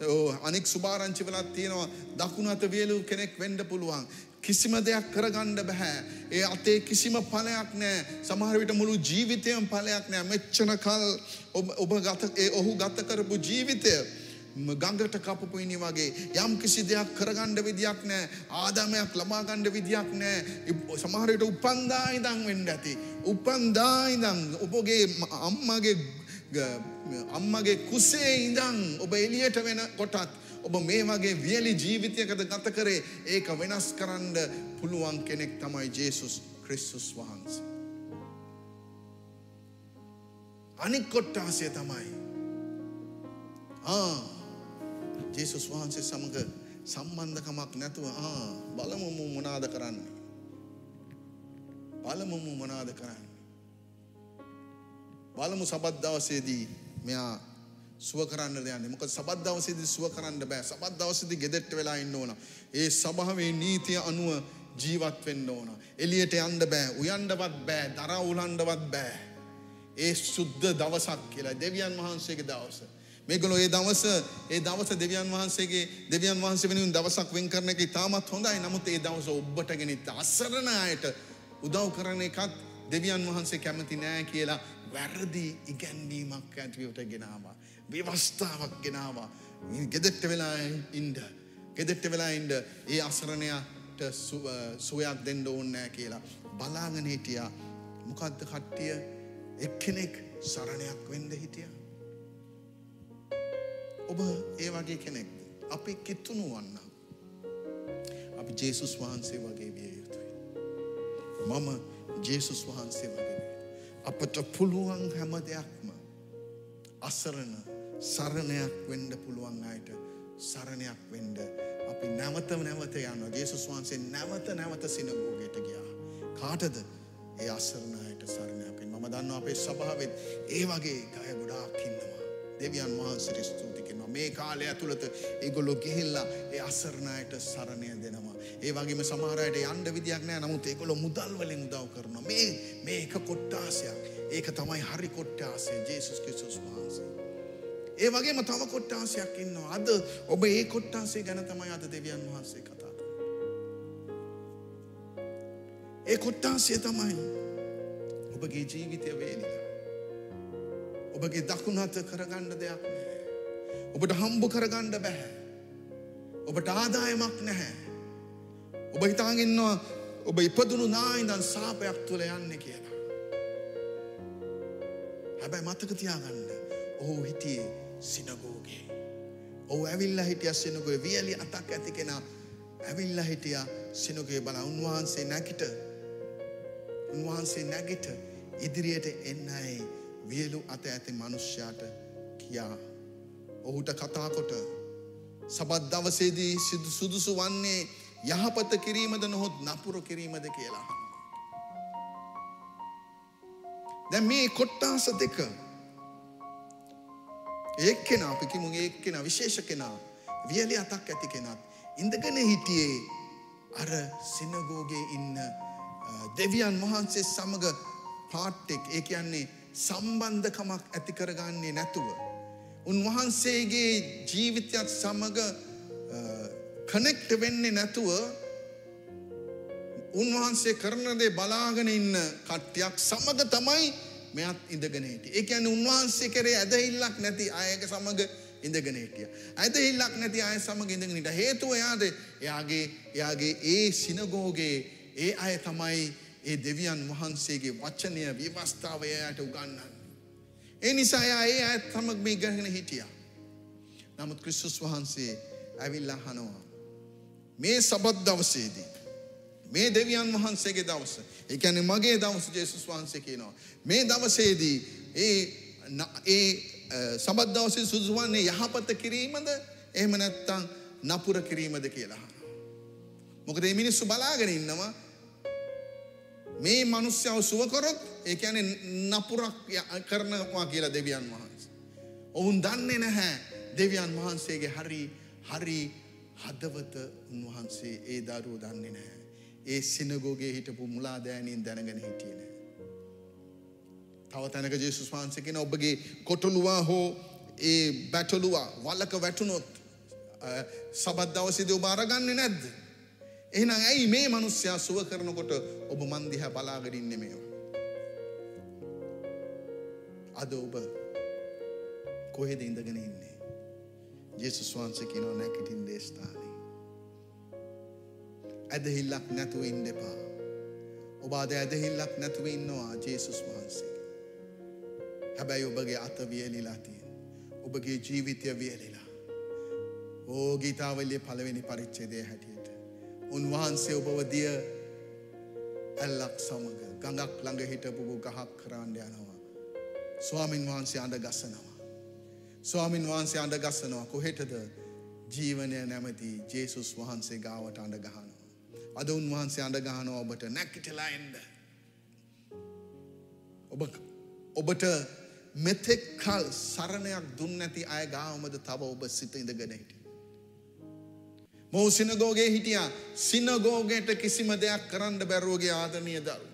ඕ, අනික් සුභාරංචි වෙලත් තියෙනවා දකුණත වියලු කෙනෙක් වෙන්ඩ පුළුවන්. කිසිම දෙයක් කරගණ්ඩ බැහැ. ඒ අතේ කිසිම පලයක් නෑ සමහරවිට මුළු ජීවිතයම් පලයක් නෑ මෙච්චන කල් ඔබ ඔබ ගත ඒ ඔහු ගත කරපු ජීවිතය ම- ගඟට කපපු ඉනි වගේ යම් කිසි දෙයක් කරගණ්ඩ විදියක් නෑ ආදාමයක් ලබාගණ්ඩ විදියක් නෑ ඉප්- සමහරයට උපන්දා ඉදං වෙන්න ඇති. උපන්දා ඉදං ඔබගේ ම- අම්මගේ ග- අම්මගේ කුසේ ඉඳං ඔබ එලියට වෙන කොටත් ඔබ මේ වගේ වියලි ජීවිතයකද ගත කරේ ඒක වෙනස් කරන්න පුළුවන් කෙනෙක් තමයි ජේසුස් ක්‍රිස්තුස් වහන්සේ. අනික් කොට්ටාසය තමයි. ආ ජේසුස් වහන්සේ සමඟ සම්බන්ධකමක් නැතුව ආ බලමු මු මොනාද කරන්නේ. බලමුමු මොනාද කරන්න. බලමු සබත් දවසේදී මෙයා සුව කරන්න දෙයන්නේ මොකද සබත් දවසේදී සුව කරන්න බෑ. සබත් දවසේදී ගෙදෙට්ට වෙලා ඉන්න ඕන. ඒ සභාවේ නීතිය අනුව ජීවත් වෙන්න ඕන. එළියට යන්න බෑ. උයන්නවත් බෑ. දරා උලන්නවත් බෑ. ඒ සුද්ධ දවසක් කියලා. දෙවියන් වහන්සේගේ දවස. මේගොල්ලෝ ඒ දවස ඒ දවස දෙවියන් වහන්සේගේ දෙවියන් වහන්සේ වෙනුවෙන් දවසක් වෙන් කරන එක ඉතාමත් හොඳයි නමුත් ඒ දවස ඔබට ගෙනිත් අසරණ අයට උදව් කරන එකත් දෙවියන් වහන්සේ කැමති නෑ කියලා වැරදි ඉගැන්වීමක් ඇතිවට ගෙනවා. ව්‍යවස්ථාවක් ගෙනවා. ගෙදෙට්ට වෙලා ඉන්ඩ. ගෙදෙට්ට වෙලා ඉන්ඩ ඒ අසරණයට සුවයක් දෙන්න ඕන්නෑ කියලා. බලාගෙන හිටිය මොකක්ද කට්ටිය එක්කෙනෙක් සරණයක් වෙන්ඩ හිටිය. ඔබ ඒ වගේ කෙනෙක් අපි කිත්තුුණු වන්න. අපි ජේසුස් වහන්සේ වගේ විය යුතුයි. මම ජේසුස් වහන්සේ වගේ. අපට පුළුවන් හැම දෙයක්ම අසරණ සරණයක් වෙන්ඩ පුළුවන් අයට සරණයක් වෙන්ඩ අපි නැවත නැවත යන්න ජේසුස් වහන්සේ නැවත නැවත සිනගෝගයට ගියා. කාටද ඒ අසරණයට සරණයක්ෙන් මම දන්න අපේ සභාවත් ඒ වගේ ගය ගොඩාක්කින්නවා. දෙවියන් වහන්සේ ස්තුති කරනවා මේ කාලය ඇතුළත ඒගොල්ලෝ ගිහිල්ලා ඒ අසරණයට සරණය දෙනවා. ඒ වගේම සමහරයට යන්න විදියක් නෑ නමුත් ඒගොල්ලෝ මුදල් වලින් උදව් කරනවා. මේ මේ එක කොට්ටාසයක්. ඒක තමයි හරි කොට්ටාසය ජේසුස් ක්‍රිස්තුස් වහන්සේ. ඒ වගේම තව කොට්ටාසයක් ඉන්නවා. අද ඔබ ඒ කොට්ටාසේ ගැන තමයි අද දෙවියන් වහන්සේ කතා කරන්නේ. ඒ කොට්ටාසය තමයි ඔබගේ ජීවිතය වේලිලා. ඔබගේ දකුණත කරගන්න දෙයක් නෑ. ඔබට හම්බු කරගන්න බැහැ. ඔබට ආදායමක් නැහැ. ඔබ හිතාගන්නවා ඔබ ඉපදුණු නායිදන් සාපයක් තුළ යන්න කියලා. හැබැයි මතක තියාගන්න ඔහු හිටියේ සිනගෝගේ. ඔහු ඇවිල්ල හිටිය සිනගොය වියලි අතක් ඇති කෙනා ඇවිල්ල හිටිය සිනගේ බල උන්වහන්සේ නැකිට උන්වහන්සේ නැගිට ඉදිරියට එන්නයි වියලු අත ඇති මනුෂ්‍යයාට කියා. ඔහුට කතාකොට සබත් දවසේදී සිදු සුදුසු වන්නේ යහපත කිරීමද නොහොත් නපුරු කිරීමද කියලා. දැ මේ කොට්ටාස දෙක ඒක්කෙන අපිකිමු ඒක්කෙන විශේෂ කෙනා වියලි අතක් ඇති කෙනත් ඉඳගෙන හිටියේ අර සිනගෝගේ ඉන්න දෙවියන් වහන්සේ සමග පාට්ටෙක් ඒ කියන්නේ සම්බන්ධකමක් ඇති කරගන්නේ නැතුව. උන්වහන්සේගේ ජීවිතයක් සමග කනෙක්ට වෙන්නේ නැතුව උන්වහන්සේ කරනදේ බලාගෙන ඉන්න කට්ටියක් සමග තමයි මෙයත් ඉඳගෙන හිටියේ. ඒ කියන්නේ උන්වහන්සේ කරේ ඇදහිල්ලක් නැති අයක සමග ඉඳගෙන හිටියා. ඇදහිල්ලක් නැති අය සමග ඉඳගෙන හිටියා. හේතුව එයාද එයාගේ එයාගේ ඒ සිනගෝගේ ඒ අය තමයි ඒ දෙවියන් වහන්සේගේ වචනය විවස්ථාව එයාට උගන්වන්නේ. ඒ නිසා එයා ඒ අයත් සමග මේ ඉගෙනගෙන හිටියා. නමුත් ක්‍රිස්තුස් වහන්සේ ඇවිල්ලා අහනවා මේ සබත් දවසේදී මේ දෙවියන් වහන්සේගේ දවස. ඒ කියන්නේ මගේ දවස ජේසුස් වහන්සේ කියනවා. මේ දවසේදී ඒ ඒ සබත් දවසේ සුදුසු වන්නේ යහපත කිරීමද එහෙම නැත්නම් නපුර කිරීමද කියලා. මොකද මේ මිනිස්සු බලාගෙන ඉන්නවා මේ මිනිස්සුව සුව කරොත් ඒ කියන්නේ නපුරක් කරනවා කියලා දෙවියන් වහන්සේ. ඔවුන් දන්නේ නැහැ දෙවියන් වහන්සේගේ හරි හරි හදවත උන්වහන්සේ ඒ දරුවෝ දන්නේ නැහැ. ඒ සිනගෝගේ හිටපු මුලා දෑනින් දැනගෙන හිටියේ නෑ. තව තැනක ජේසුස් වහන්සේ කියන ඔබගේ කොටලුවා හෝ ඒ බැටලුවා වල්ලක වැටුනොත් සබත් දවසේදී ඔබ අරගන්නේ නැද්ද? එහෙනම් ඇයි මේ මිනිස්සයා සුව කරනකොට ඔබ මන් දිහා බලාගෙන ඉන්නේ මේවා? අද ඔබ කොහෙද ඉඳගෙන ඉන්නේ? ජේසුස් වහන්සේ කියනවා නැගිටින්න ඒ ස්ථානේ. ඇදහිල්ලක් නැතුව ඉන්න එපා. ඔබ අද ඇදහිල්ලක් නැතුව ඉන්නවා ජේසුස් වහන්සේ. හැබැයි ඔබගේ අත වියලිලා තියෙන. ඔබගේ ජීවිතය වියලිලා. ඕ ගීතාවලිය පළවෙනි පරිච්චේදය හැටියට. උන්වහන්සේ ඔබව දිය ඇල්ලක් සමඟ ගඟක් ළඟ හිටපුපු ගහක් කරන්න යනවා. ස්වාමින් වහන්සේ අඳ ගසනවා. ස්වාමින් වහන්සේ අඳ ගස්සනවා කොහෙටද ජීවනය නැමති ජේසුස් වහන්සේ ගාවට අඳ ගහනවා. අද උන්වහන්සේ අඳ ගහනවා ඔබට නැක්කිටලා එන්න. ඔබ ඔබට මෙතෙක් කල් සරණයක් දුන්න ඇති අය ගාවමද තව ඔබ සිත ඉඳගෙන හිටිය. මොහු සිනගෝගේ හිටියා සිනගෝගයට කිසිම දෙයක් කරන්න බැරුවගේ ආදනය දරු.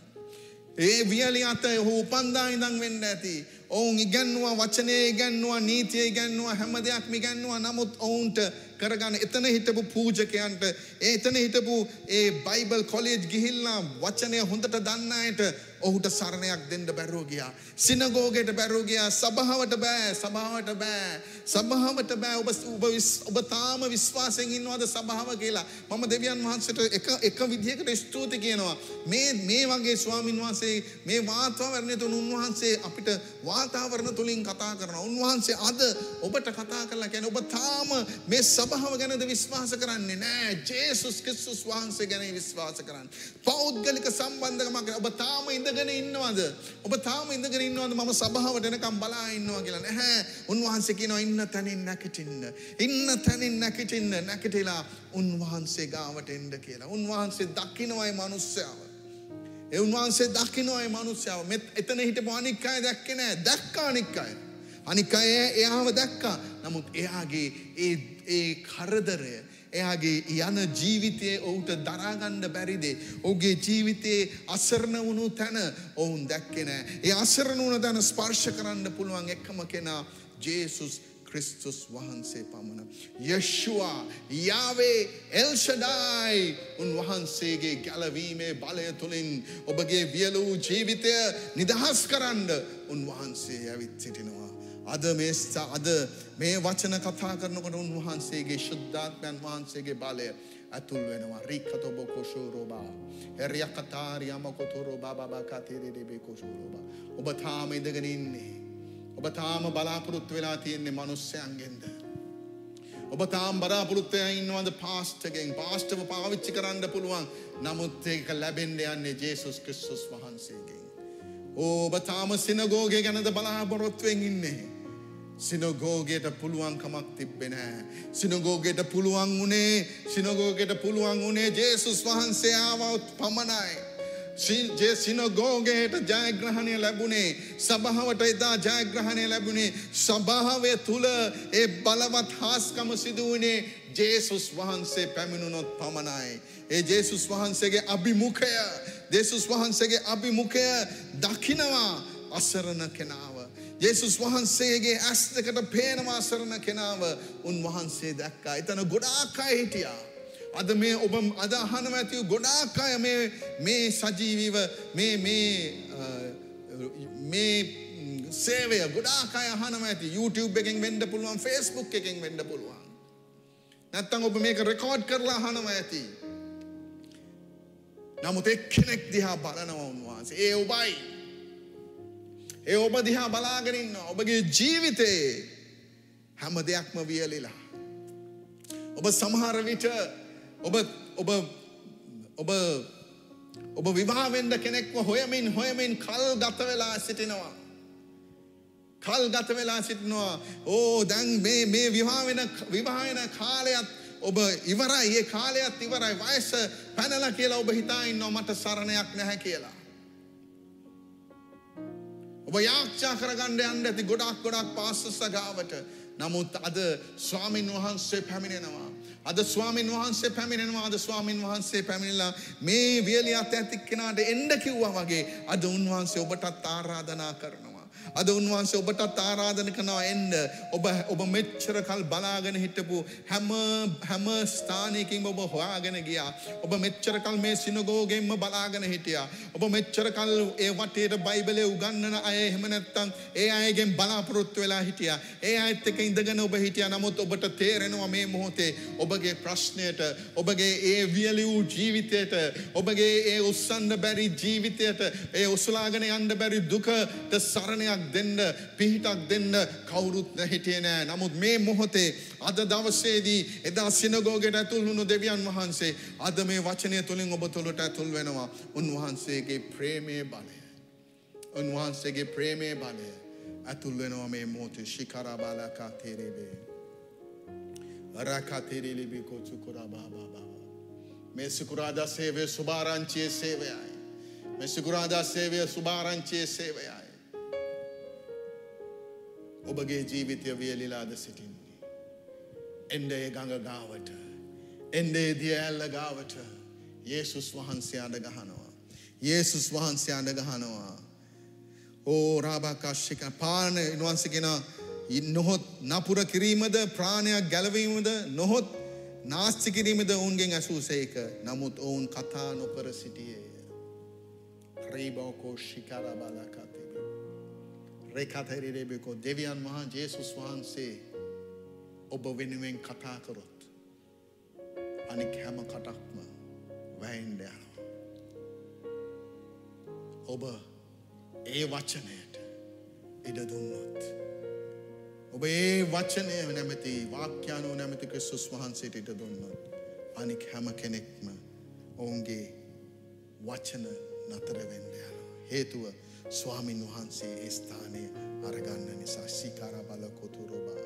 ඒ වියලි අත ඔහු උපන්දා ඉඳං වෙන්න ඇති. ඔවුන් ඉගැන්නවා වචනය ඉගැන්නවා නීතිය ඉගැන්නවා හැම දෙයක් මිගැන්නවා නමුත් ඔවුන්ට කරගන්න එතන හිටපු පූජකයන්ට ඒ එතන හිටපු ඒ බයිබල් කොලේජ් ගිහිල්ලා වචනය හොඳට දන්නයට ඔහුට සරණයක් දෙන්න බැරුව ගියා. සිනගෝගයට බැරුව ගියා. සභාවට බෑ. සභාවට බෑ. සභාවට බෑ. ඔබ ඔබ ඔබ තාම විශ්වාසයෙන් ඉන්නවද සභාව කියලා? මම දෙවියන් වහන්සේට එක එක විදිහකට ස්තුති කියනවා. මේ මේ වගේ ස්වාමින් වහන්සේ මේ වාතාවරණය තුන උන්වහන්සේ අපිට වාතාවරණ තුලින් කතා කරනවා. උන්වහන්සේ අද ඔබට කතා කරලා කියන්නේ ඔබ තාම මේ සභාව ගැනද විශ්වාස කරන්නේ නෑ. ජේසුස් ක්‍රිස්තුස් වහන්සේ ගැන විශ්වාස කරන්න. පෞද්ගලික සම්බන්ධකමක් ඔබ තාම ඉඳ ඉඳගෙන ඉන්නවද? ඔබ තාම ඉඳගෙන ඉන්නවද? මම සභාවට එනකම් බලා ඉන්නවා කියලා නැහැ. උන්වහන්සේ කියනවා ඉන්න තැනින් නැගිටින්න ඉන්න තැනින් නැගිටින්න නැගිටලා උන්වහන්සේ ගාවට එන්න කියලා. උන්වහන්සේ දකින්නවයි මිනිස්සයාව. ඒ උන්වහන්සේ දකින්නවයි මිනිස්සයාව. මෙත් එතන හිටපු අනික් අය දැක්කේ නැහැ දැක්කා අනික් අය. අනික් අය එයාව දැක්කා. නමුත් එයාගේ ඒ ඒ කරදරය එයාගේ යන ජීවිතයේ ඔහුට දරාගන්න බැරිදේ. ඔහුගේ ජීවිතයේ අසරණ වුණු තැන ඔවුන් දැක්කේ නෑ. ඒ අසරණ වුණ තැන ස්පර්ශ කරන්න පුළුවන් එකම කෙනා ජේසුස් ක්‍රිස්තුස් වහන්සේ පමණ. යශුවා යාවේ එල්ෂඩායි උන්වහන්සේගේ ගැලවීමේ බලය තුළින් ඔබගේ වියලූ ජීවිතය නිදහස් කරන්න උන්වහන්සේ ඇවිත් සිටිනවා. අද මේස්ස අද මේ වචන කතා කරනකොට උන්වහන්සේගේ ශුද්ධාත්මයන් වහන්සේගේ බලය ඇතුල් වෙනවා. රික්කතොබ කොෂෝරෝබා එරිය කතාරියම කොතුරෝ බාබා කතේරෙබේ කොෂෝරෝබා ඔබ තාම ඉඳගෙන ඉන්නේ. ඔබ තාම බලාපොරොත්තු වෙලා තියෙන්නේ මනුස්සයන්ගෙන්ද ඔබ තාම් බලාපොරොත්තුය ඉන්නවද පාස්ටගෙන් පාස්ටව පාවිච්චි කරන්න පුළුවන්. නමුත් ඒක ලැබෙන්ඩ යන්නේ ජේසුස් ක්‍රිස්තුස් වහන්සේගෙන්. ඕ ඔබ තාම සිනගෝගේ ගැනද බලාපොරොත්තුවෙන් ඉන්නේ. සිනගෝගයට පුළුවන්කමක් තිබ්බෙනෑ. සිනගෝගයට පුළුවන් වනේ සිනගෝගයට පුළුවන් වනේ ජේසුස් වහන්සේ ආවත් පමණයි. ජේ සිනගෝගයට ජයග්‍රහණය ලැබුණේ සභාවට එදා ජයග්‍රහණය ලැබුණේ සභාවය තුළ ඒ බලවත් හාස්කම සිදුවනේ ජේසුස් වහන්සේ පැමිණුනොත් පමණයි. ඒ ජේසුස් වහන්සේගේ අභිමුඛය දේසුස් වහන්සේගේ අභිමුඛය දකිනවා අසරණ කෙනාව. යේසුස් වහන්සේගේ ඇස් දෙකට පේනවා සරණ කෙනාව උන්වහන්සේ දැක්කා. එතන ගොඩාක් අය හිටියා. අද මේ ඔබ අද අහනව ඇති ගොඩාක් අය මේ මේ සජීවීව මේ මේ මේ සේවය ගොඩාක් අය අහනව ඇති YouTube එකෙන් වෙන්න පුළුවන් Facebook එකෙන් වෙන්න පුළුවන්. නැත්තම් ඔබ මේක රෙකෝඩ් කරලා අහනව ඇති. නමුත් එක්කෙනෙක් දිහා බලනවා උන්වහන්සේ. ඒ ඔබයි. ඒ ඔබ දිහා බලාගෙනන්න ඔබගේ ජීවිතයේ හැම දෙයක්ම වියලිලා. ඔබ සමහර විට ඔබ ඔබ ඔබ ඔබ විවාවෙන්ඩ කෙනෙක්ව හොයමින් හොයමින් කල් ගත වෙලා සිටිනවා. කල් ගත වෙලා සිටිනවා ඕ දැන් මේ මේ විවාවෙන විවාහන කාලයත් ඔබ ඉවරයි ඒ කාලයත් ඉවරයි වයස පැනල කියලා ඔබ හිතායින්න මට සරණයක් නැහැ කියලා. ඔබ යාක්ෂා කරගණ්ඩ යන්න ඇති ගොඩක් ගොඩක් පාස්සස ගාවට නමුත් අද ස්වාමින් වහන්සේ පැමිණෙනවා. අද ස්වාමින් වහන්සේ පැමිණෙනවා අද ස්වාමින් වහන්සේ පැමිණිලා මේ වියලි අත ඇතික් කෙනාට එන්ඩ කිව්වා වගේ අද උන්වහන්සේ ඔබටත් ආරාධනා කරනවා. අද උන්වහන්සේ ඔබටත් ආරාධන කරනවා එන්න ඔබ ඔබ මෙච්චර කල් බලාගෙන හිටපු හැම හැම ස්ථානයකින් ඔබ හොයාගෙන ගියා. ඔබ මෙච්චර කල් මේ සිනගෝගෙන්ම බලාගෙන හිටියා. ඔබ මෙච්චර කල් ඒ වටේට බයිබලේ උගන්වන අය එහෙම නැත්තම් ඒ අයගෙන් බලාපොරොත්තු වෙලා හිටියා. ඒ අයත් එක්ක ඉඳගෙන ඔබ හිටියා. නමුත් ඔබට තේරෙනවා මේ මොහොතේ ඔබගේ ප්‍රශ්නයට ඔබගේ ඒ වියලි වූ ජීවිතයට ඔබගේ ඒ උස්සන්න බැරි ජීවිතයට ඒ උසලාගෙන යන්න බැරි දුකට සරණයක් දෙන්න පිහිටක් දෙන්න කවුරුත් හිටියේ නෑ. නමුත් මේ මොහොතේ අද දවසේදී එදා සිනගෝගෙට ඇතුල් වුණු දෙවියන් වහන්සේ අද මේ වචනය තුළින් ඔබ තුළට ඇතුල් වෙනවා. උන්වහන්සේගේ ප්‍රේමය බලය. උන්වහන්සේගේ ප්‍රේමය බලය ඇතුල් වෙනවා මේ මොහොතේ ශිකරා බාලකා තේරේබේ. රකතේරිලිබි කොචු කුරා බාබා බාබා. මේ සිකුරාදා සේවය සුභාරංචියේ සේවයයි. මේ සිකුරාදා සේවය සුභාරංචියේ සේවයයි. ඔබගේ ජීවිතය වියලිලාද සිටින්නේ. එන්ඩේ ගඟ ගාවට. එන්ඩේ දිය ඇල්ල ගාවට යේසුස් වහන්සේ අඩ ගහනවා. යේසුස් වහන්සේ අඩ ගහනවා. ඕ රාභාකාශ්‍යක පාන ඉන්වන්සගෙන නොහොත් නපුර කිරීමද ප්‍රාණයක් ගැලවීමද නොහොත් නාස්ති කිරීමද ඔවුන්ගෙන් ඇසූසේක නමුත් ඔවුන් කතා නොකර සිටියේ. රීබෝකෝ ශිකාර බලාකාතිබ. රේකතරිරේබෙකෝ දෙවියන් මහා ජේසුස් වහන්සේ ඔබ වෙනුවෙන් කතා කරොත්. අනික් හැම කටක්ම වැයින්ඩ යනවා. ඔබ ඒ වචනයට ඉඩ දුන්නොත්. ඔබ ඒ වචනය නැමති වාක්‍යානෝ නැමති ක්‍රිස්තුස් වහන්සේට ඉට දුන්නොත්. අනික් හැම කෙනෙක්ම ඔවුන්ගේ වචන නතරවෙන්න යන. හේතුව ස්වාමින් වහන්සේ ඒ ස්ථානය අරගන්න නිසා සිකාර බල කොතුරෝබා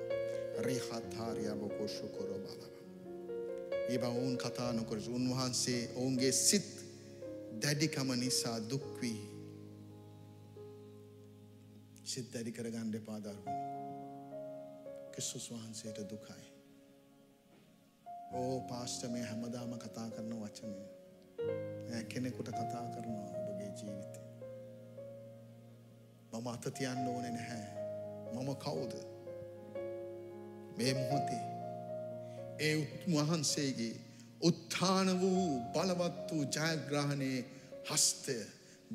රිහත්හාරයා බොකොෂු කොරෝ බලව. ඒ බ ඔවුන් කතා නොකර උන්වහන්සේ ඔවුන්ගේ සිත් දැඩිකම නිසා දුක්වී සිත් දැඩි කරගන්න එපාදරුවනි. කිස්සුස් වහන්සේට දුකයි. ඕ පාස්ට මේ හැමදාම කතා කරන වචනය. ඈ කෙනෙකුට කතා කරනවා මම අත තියන්න ඕනේ නැහැ. මම කවුද? මේ මොහොතේ ඒ වහන්සේගේ උත්ථාන වූ බලවත් වූ ජයග්‍රහණයේ හස්තය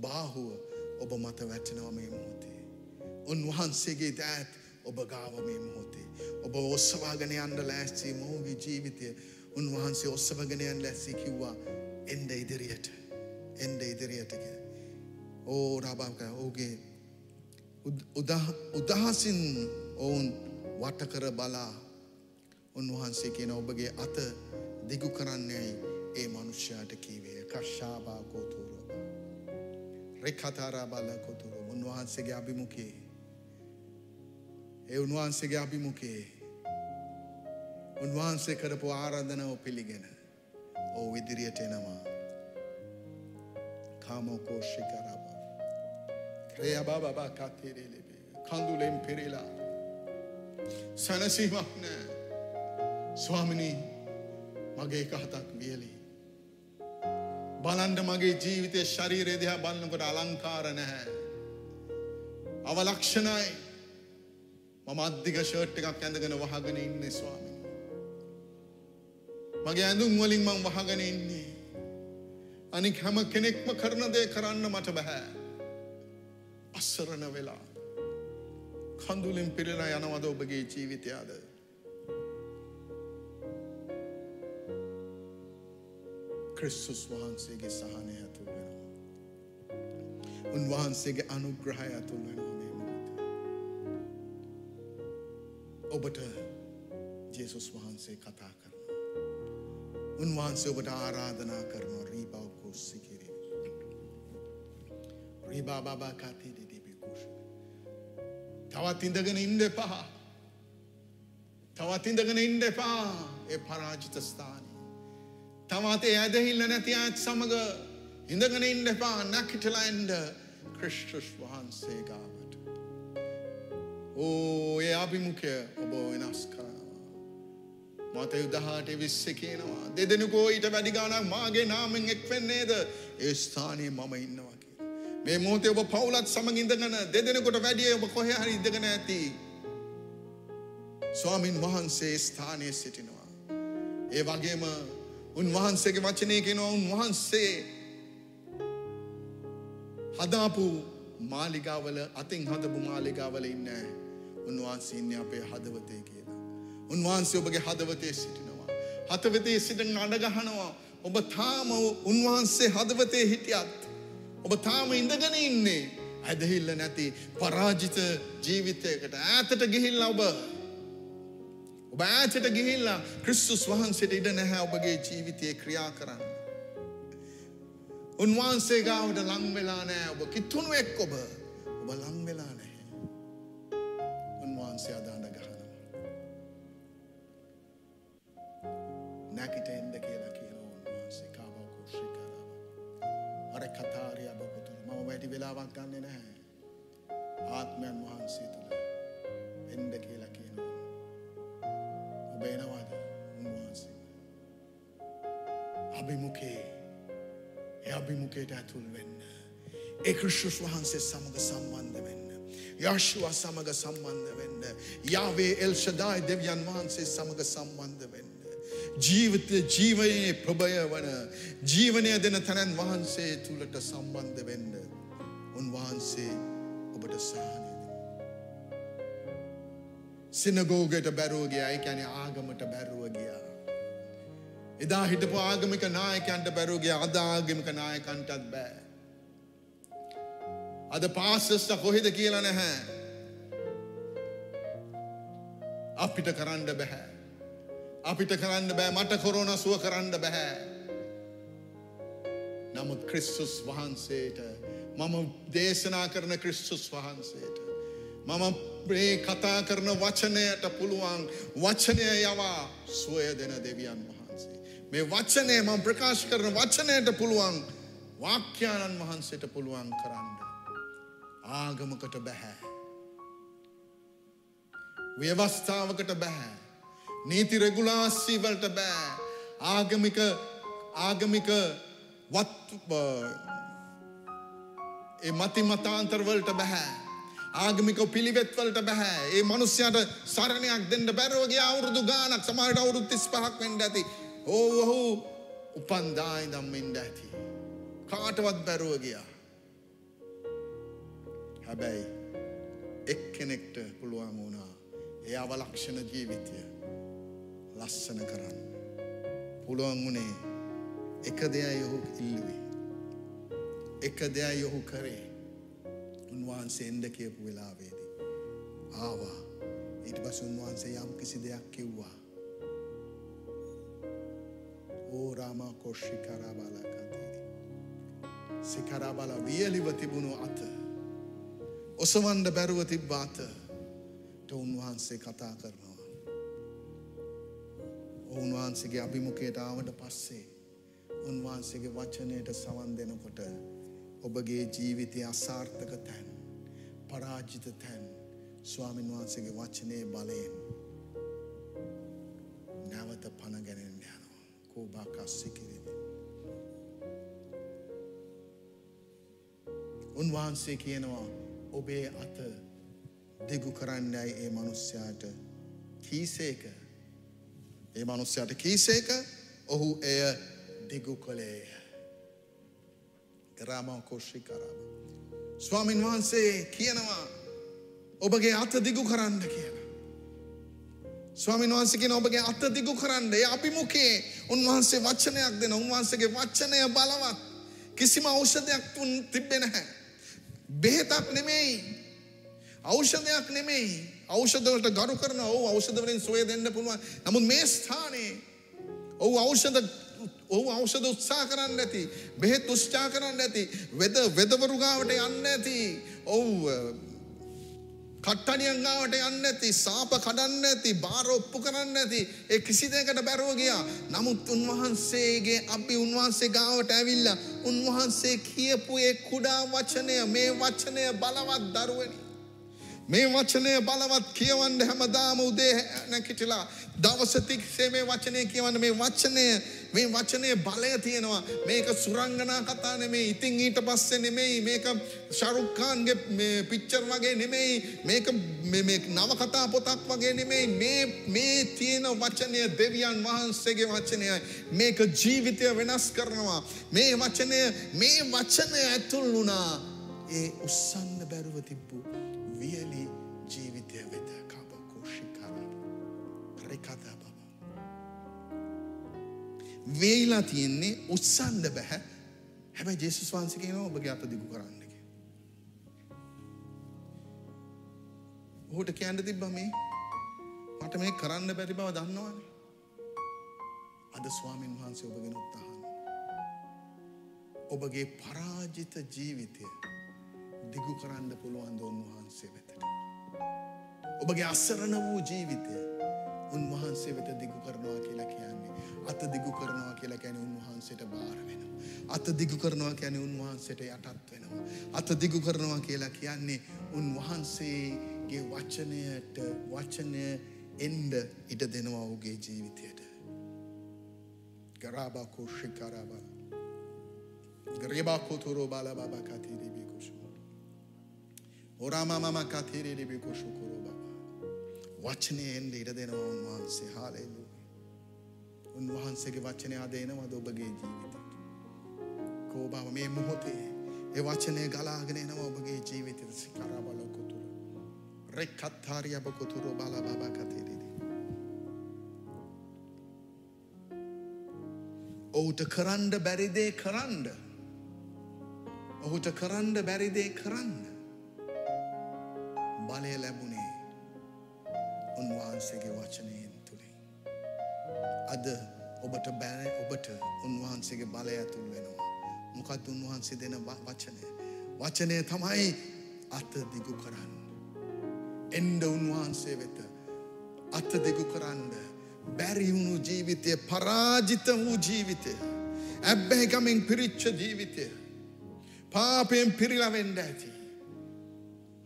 බාහුව ඔබ මත වැටෙනවා මේ මොහොතේ. උන්වහන්සේගේ දෑත් ඔබ ගාව මේ මොහොතේ. ඔබ ඔස්සවාගෙන යන්න ලෑස්සේ මොහුගේ ජීවිතය උන්වහන්සේ ඔස්සවගෙනයන් ලැස්සි කිව්වා එන්ඩ ඉදිරියට එන්ඩ ඉදිරියටක. ඕ රාභාක ඕගේ උදහසින් ඔවුන් වටකර බලා උන්වහන්සේ කියන ඔබගේ අත දිගු කරන්නේයි ඒ මනුෂ්‍යයාට කීවේ කශ්‍යාබා කෝතුරුව. රෙක්කතාරා බල කොතුරු උන්වහන්සේගේ අභිමුකේ. ඒ උන්වහන්සේගේ අභිමුකේ උන්වහන්සේ කරපු ආරාධනව පිළිගෙන ඕ විදිරියට එනවා. කාමෝකෝෂි කරබ. ක්‍රයබා බබා කත්තේරේලෙබේ. කඳුලෙන් පෙරේලා. සැනසීමක් නෑ. ස්වාමිනී මගේ එක හතක් වියලී. බලන්ඩ මගේ ජීවිතය ශරීරය දෙහා බලන්නකොට අලංකාර නැහැ. අවලක්ෂණයි මම අධික ෂර්ට් එකක් ඇඳගෙන වහගෙන ඉන්නේ ස්වාමිනී. මගේ ඇඳුම් වලින් මං වහගෙන ඉන්නේ. අනික් හැම කෙනෙක්ම කරන දේ කරන්න මට බැහැ. අස්සරණ වෙලා. කඳුලින් පිරෙලා යනවද ඔබගේ ජීවිතයාද. ක්‍රිස්සුස් වහන්සේගේ සහනය ඇතුල් වෙනවා. උන්වහන්සේගේ අනුග්‍රහය ඇතුල් වෙනවා මේ මොහොතේ. ඔබට ජේසුස් වහන්සේ කතා කරනවා. උන්වහන්සේ ඔබට ආරාධනා කරනවා රීබව කුස්සි කිරීම. රීබා බාබා කතී දෙඩිබි කුෂ. තවත් ඉඳගෙන ඉන්න එපා. තවත් ඉඳගෙන ඉන්න එපා ඒ පරාජිත ස්ථානයේ. තවත් ඒ ඇදහිල්ල නැති අයත් සමඟ ඉඳගෙන ඉන්න එපා නැකිටලා එන්ඩ ක්‍රිස්ටස් වහන්සේ ගාවට. ඕ ඒ අභිමුඛය ඔබ වෙනස් කරනවා. මත යුදහාට විස්ස කියනවා. දෙදෙනකෝ ඊට වැඩිගානක් මාගේ නාමෙන් එක්වෙන්නේද ඒ ස්ථානයේ මම ඉන්නවා කිය. මේ මෝතය ඔබ පවුලත් සමඟ ඉඳගන දෙදෙනකොට වැඩිය ඔබ කොහෙ හරි ඉදගෙන ඇති. ස්වාමින් වහන්සේ ස්ථානය සිටිනවා. ඒ වගේම උන්වහන්සේගේ වචනය කෙනවා උන්වහන්සේ හදාපු මාලිගාවල අතින් හදපු මාලිගාවල ඉන්න උන්වහන්සේ ඉන්නේ අපේ හදවතේ කියලා. උන්වහන්සේ ඔබගේ හදවතේ සිටිනවා. හතවතේ සිටින අඩගහනවා ඔබ තාම උන්වහන්සේ හදවතේ හිටියත්. ඔබ තාම ඉඳගෙන ඉන්නේ ඇදහිල්ල නැති පරාජිත ජීවිතයකට ඈතට ගිහිල්ලා ඔබ ඔබ ඈතට ගිහිල්ලා ක්‍රිස්තුස් වහන්සේට ඉඩ නැහැ ඔබගේ ජීවිතයේ ක්‍රියා කරන්න. උන්වහන්සේ ගාවට ලං වෙලා නෑ ඔබ කිත්තුුණු එක් ඔබ ඔබ ලං වෙලා නැහැ. උන්වහන්සේ අදාන්න ගහනවා. නැකිට එන්ද කියලා කියන උන්වහන්සේ කාබකෝෂි කරව. අර කතාරය බොකුතුළ මම වැඩි වෙලාවක් ගන්න නැහැ. ආත්මයන් වහන්සේ තුළ එන්ඩ කියලා කියනවා. ඔබ එනවාද උන්වහන්සේ. අභිමුකේ ඒ අභිමුකයට ඇතුල් වෙන්න. ඒ කෘෂ්ෂුස් වහන්සේ සමඟ සම්බන්ධ වෙන්න. යශ්වා සමඟ සම්බන්ධ වෙන්න. යාවේ එල්ෂදායි දෙවියන් වහන්සේ සමඟ සම්බන්ධ වෙන්න. ජීවිත ජීවයේ ප්‍රභය වන ජීවනය දෙන තැනන් වහන්සේ තුළට සම්බන්ධ වෙන්න. උන්වහන්සේ ඔබට සානයද. සිනගෝගයට බැරුව ගියා ඒ කියන්නේ ආගමට බැරුව ගියා. එදා හිටපු ආගමික නායකයන්ට බැරුව ගියා අද ආගමික නායකන්ටත් බෑ. අද පාසස්ට කොහෙද කියලා නැහැ. අපිට කරන්න බැහැ. අපිට කරන්න බෑ මට කොරෝන සුව කරන්න බැහැ. නමුත් ක්‍රිස්තුස් වහන්සේට මම දේශනා කරන ක්‍රිස්තුස් වහන්සේට. මම මේ කතා කරන වචනයට පුළුවන් වචනය යවා සුවය දෙන දෙවියන් වහන්සේ. මේ වචනය මම ප්‍රකාශ කරන වචනයට පුළුවන් වාක්‍යාණන් වහන්සේට පුළුවන් කරන්න. ආගමකට බැහැ. ව්‍යවස්ථාවකට බැහැ. නීති රෙගුලාස්සීවලට බෑ. ආගමික ආගමික වත් ඒ මති මතාන්තරවලට බැහැ. ආගමික පිළිවෙත්වලට බැහැ. ඒ මනුස්්‍යයට සරණයක් දෙන්න බැරෝගේ අවුරුදු ගානක් සමහට අවුරුත් තිස් පහක් වෙන්ඩ ඇති. ඕ ඔහු උපන්දායි දම්මෙන්ඩ ඇති. කාටවත් බැරුව ගියා. හැබැයි එක්කෙනෙක්ට පුළුවන් වුණා ඒ අවලක්ෂණ ජීවිතය ලස්සන කරන්න. පුළුවන් වුණේ එක දෙයක් යොහු ඉල්ලුවේ. එක දෙයක් යොහු කරේ. උන්වහන්සේ එන්ඩ කියපු වෙලාවේදී. ආවා ඊට පස් උන්වහන්සේ යම් කිසි දෙයක් කිව්වා. ඕ රාමා කොෂ්ෂි කරාබාලකතේදී. සිකරාබල වියලිව තිබුණු අත. ඔසවන්ඩ බැරුව තිබ්බ අත උන්වහන්සේ කතා කරනවා. උන්වහන්සේගේ අභිමුකයට ආවට පස්සේ උන්වහන්සේගේ වචනයට සවන් දෙනකොට ඔබගේ ජීවිතය අසාර්ථක තැන් පරාජිත තැන් ස්වාමින් වහන්සේගේ වචනය බලයෙන් නැවත පණ ගැනෙන් යනවා කෝබාකස්සිකිරිද. උන්වහන්සේ කියනවා ඔබේ අත දෙගු කරන්නයි ඒ මනුස්්‍යයාට කීසේක ඒ මනුස්්‍යයට කීසේක ඔහු එය දිගු කළේය. කරාමව කෝෂ්‍රි කරාම. ස්වාමින් වහන්සේ කියනවා ඔබගේ අත දිගු කරන්න කියලා. ස්වාමින් වහන්සකින ඔබගේ අත දිගු කරන්න ඒ අභිමුකේ උන්වහන්සේ වච්චනයක් දෙන උන්වහන්සේගේ වච්චනය බලවත් කිසිම ඖෂධයක් තුන් තිබෙන හැ. බෙහෙතක් නෙමෙයි ඖෂධයක් නෙමෙයි ඖෂධවලට ගරු කරන ඔහු ඖෂධවලින් සොය දෙන්න පුළුවන් නමුත් මේ ස්ථානයේ ඔහු ඖෂධ ඔහු ඖෂධ උත්සා කරන්න ඇති බෙහෙත් උස්්චා කරන්න ඇති වෙද වෙදවරුගාවට යන්න ඇති ඔහු කට්ටනියන් ගාවට යන්න ඇති සාප කඩන්න ඇති බාර ඔප්පු කරන්න ඇති ඒ කිසි දෙයකට බැරුව ගියා. නමුත් උන්වහන්සේගේ අපි උන්වහන්සේ ගාවට ඇවිල්ලා උන්වහන්සේ කියපු ඒ කුඩා වචනය මේ වචනය බලවත් දරුවනි. මේ වචනය බලවත් කියවන්න හැමදාම උදේ නැකිටලා දවසතික්සේ මේ වචනය කියවන්න. මේ වචනය මේ වචනය බලය තියෙනවා. මේක සුරංගනා කතා නෙමේ ඉතින් ඊට පස්සේ නෙමෙයි මේක ශරුක්කාන්ගේ පිච්චර් වගේ නෙමෙයි මේක නවකතා පොතක් වගේ නෙමෙයි. මේ මේ තියෙන වචනය දෙවියන් වහන්සේගේ වචනයයි. මේක ජීවිතය වෙනස් කරනවා. මේ වචනය මේ වචනය ඇතුල් වුණා. ඒ උස්සන්න බැරුව තිබ්බු. වියලි ජීවිතය වෙත කාබකෝෂිකාර රෙකතා බබ. වේලා තියෙන්නේ උත්සන්ද බැහැ හැබැයි ජෙසුස් වහන්සේගෙන ඔබගේ අත දිගු කරන්න කිය. ඔහුට කියන්න තිබ්බ මේ මට මේ කරන්න බැරි බව දන්නවානේ. අද ස්වාමීන් වහන්සේ ඔබගෙන උත්තාහන්න. ඔබගේ පරාජිත ජීවිතය දිගු කරන්න පුළුවන් ද උන්වහන්සේ වෙතට. ඔබගේ අස්සරණ වූ ජීවිතය උන්වහන්සේ වෙත දිගු කරනවා කියලා කියන්නේ. අත දිගු කරනවා කියලා ගැන උන්වහන්සේට බාර වෙනවා. අත දිගු කරනවා කියන්නේ උන්වහන්සේට යටත් වෙනවා. අත දිගු කරනවා කියලා කියන්නේ උන්වහන්සේ ගේ වචනයට වචනය එන්ඩ ඉට දෙනවා ඔහුගේ ජීවිතයට. ගරාබාකෝ ශිකාරාබා. ග්‍රේබාකෝතුරෝ බාලබාබා කතිරිබිකුෂු. ඔරාමමම කතිරිරිබිකුෂු කුරු බබා. වචනය එන්ඩ ඉට දෙනවා උන්වහන්සේ හාලෙලු. උන්වහන්සේගේ වචනය අදේනවද ඔබගේ ජීවිතයට. කෝබාව මේ මොහොතේ ඒ වචනය ගලාගෙන එනවා ඔබගේ ජීවිතයට සිකරබලකොතුර. රෙක්කත්තාරිය බකොතුරු බාලබාබා කතිරිරි. ඔහුට කරන්ඩ බැරිදේ කරන්ඩ. ඔහුට කරන්ඩ බැරිදේ කරන්න. බලය ලැබුණේ උන්වහන්සේගේ වචනයෙන් තුළින්. අද ඔබට බැන ඔබට උන්වහන්සේගේ බලය ඇතුල් වෙනවා. මොකත් උන්වහන්සේ දෙන ව- වචනය. වචනය තමයි අත දිගු කරන්න. එන්ඩ උන්වහන්සේ වෙත අත දෙගු කරන්න බැරිවුණු ජීවිතය පරාජිත වූ ජීවිතය. ඇබ්බැහිකමින් පිරිච්ච ජීවිතය. පාපයෙන් පිරිලවෙන්ඩ ඇති.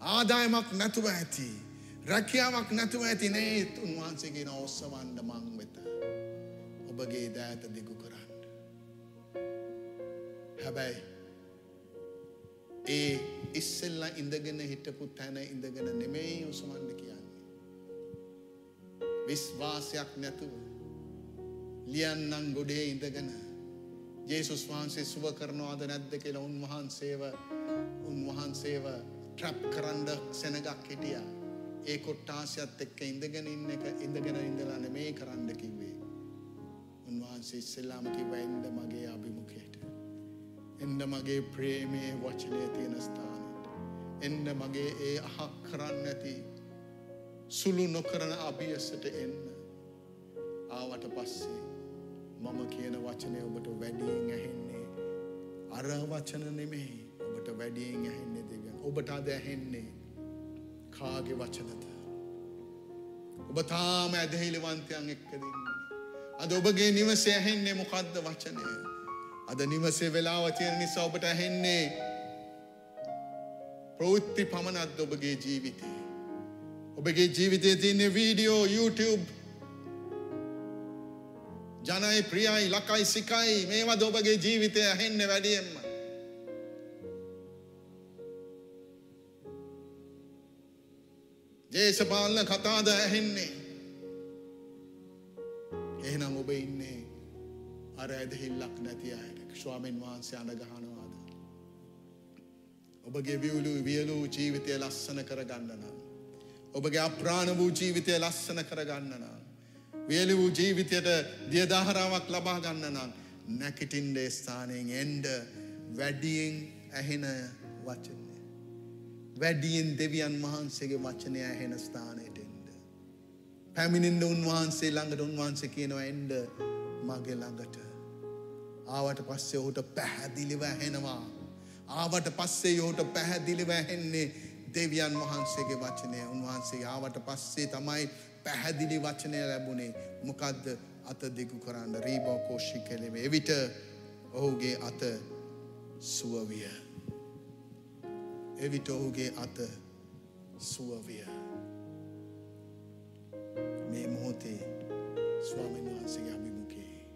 ආදායමක් නැතුව ඇති. රැකියාවක් නැතුව ඇති නේත් උන්වහන්සේගෙන ඔස්සවන්ඩ මං වෙත. ඔබගේ දෑත දිගු කරන්න. හැබැයි ඒ ඉස්සෙල්ල ඉඳගෙන හිටපු තැන ඉඳගෙන නෙමෙයි ඔසමන්න කියන්නේ. විශ්වාසයක් නැතුව ලියන්නන් ගොඩේ ඉඳගෙන ජේසුස් වහන්සේ සුව කරනවාද නැද්ද කියලා උන්වහන්සේව උන්වහන්සේව ට්‍රප් කරන්ඩ සෙනගක් හිටිය. ඒ කොට්ටාසියත් එක්ක ඉඳගෙන ඉන්න එක ඉඳගෙන ඉඳලා නෙමේ කරන්න කිව්වේ. උන්වහන්සේ ඉස්සෙල්ලාම කිව්ව එන්ඩ මගේ අභිමුඛයට. එන්ඩ මගේ ප්‍රේමේ වචනය තියෙන ස්ථානයට. එන්ඩ මගේ ඒ අහක් කරන්න ඇති සුළු නොකරන අභියසට එන්න. ආවට පස්සේ මම කියන වචනය ඔබට වැඩියෙන් ඇහෙන්නේ. අර වචන නෙමෙයි ඔබට වැඩියෙන් ඇහෙන්නේ දෙවියන් ඔබට අද ඇහෙන්නේ කාගේ වචනද? ඔබ තාම ඇදහිලිවන්තයන් එක්කදින්න අද ඔබගේ නිවසේ ඇහෙන්නේ මොකක්ද වචනය? අද නිවසේ වෙලාව තියෙන නිසා ඔබට ඇහෙන්නේ ප්‍රවෘත්ති පමණක්ද ඔබගේ ජීවිතේ? ඔබගේ ජීවිතය තියන්නේ වීඩියෝ YouTube ජනයි ප්‍රියයි ලකයි සිකයි මේවද ඔබගේ ජීවිතය ඇහෙන්න වැඩියෙන්ම. දේශපාලන කතාද ඇහෙන්නේ. එහෙනම් ඔබ ඉන්නේ අර ඇදහිල්ලක් නැති අයට ස්වාමීන් වහන්සේ අනගහනවාද. ඔබගේ වියලු වියලූ ජීවිතය ලස්සන කරගන්න නම්. ඔබගේ අප්‍රාණ වූ ජීවිතය ලස්සන කරගන්න නම්. වියලි වූ ජීවිතයට දියදාහරාවක් ලබා ගන්න නම් නැකිටින්ඩ ස්ථානයෙන් එන්ඩ වැඩියෙන් ඇහෙන වචනය. වැඩියෙන් දෙවියන් වහන්සේගේ වචනය ඇහෙන ස්ථානයට එන්ඩ. පැමිණින්ද උන්වහන්සේ ළඟට උන්වහන්සේ කියනවා එන්ඩ මගේ ළඟට. ආවට පස්සේ ඔහුට පැහැදිලිව ඇහෙනවා. ආවට පස්සේ යෝට පැහැදිලිව ඇහෙන්නේ දෙවියන් වහන්සේගේ වචනය උන්වහන්සේ ආවට පස්සේ තමයි පැහැදිලි වචනය ලැබුණේ මොකක්ද අත දෙකු කරන්න රීබෝ කෝෂි කෙලෙම එවිට ඔහුගේ අත සුවවිය. එවිට ඔහුගේ අත සුවවිය. මේ මොහොතේ ස්වාමීන් වහන්සේගේ අභිමුකේ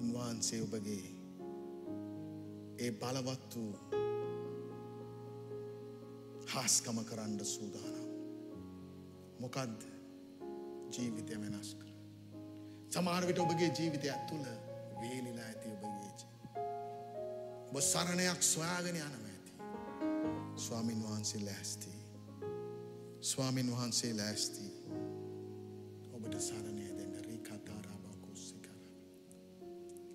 උන්වහන්සේ ඔබගේ ඒ බලවත් වූ හාස්කම කරන්න සූදානම්. මොකක්ද ජීවිතය වෙනස් කර. සමාරවිට ඔබගේ ජීවිතය ඇත්තුළ වේලිලා ඇති ඔබගේ ජී. ඔබ සරණයක් ස්වාගෙන යනව ඇති. ස්වාමින් වහන්සේ ලෑස්ති. ස්වාමින් වහන්සේ ලෑස්ති. ඔබට සරණය දෙන්න රී කතාරාබා කොස්සි කර.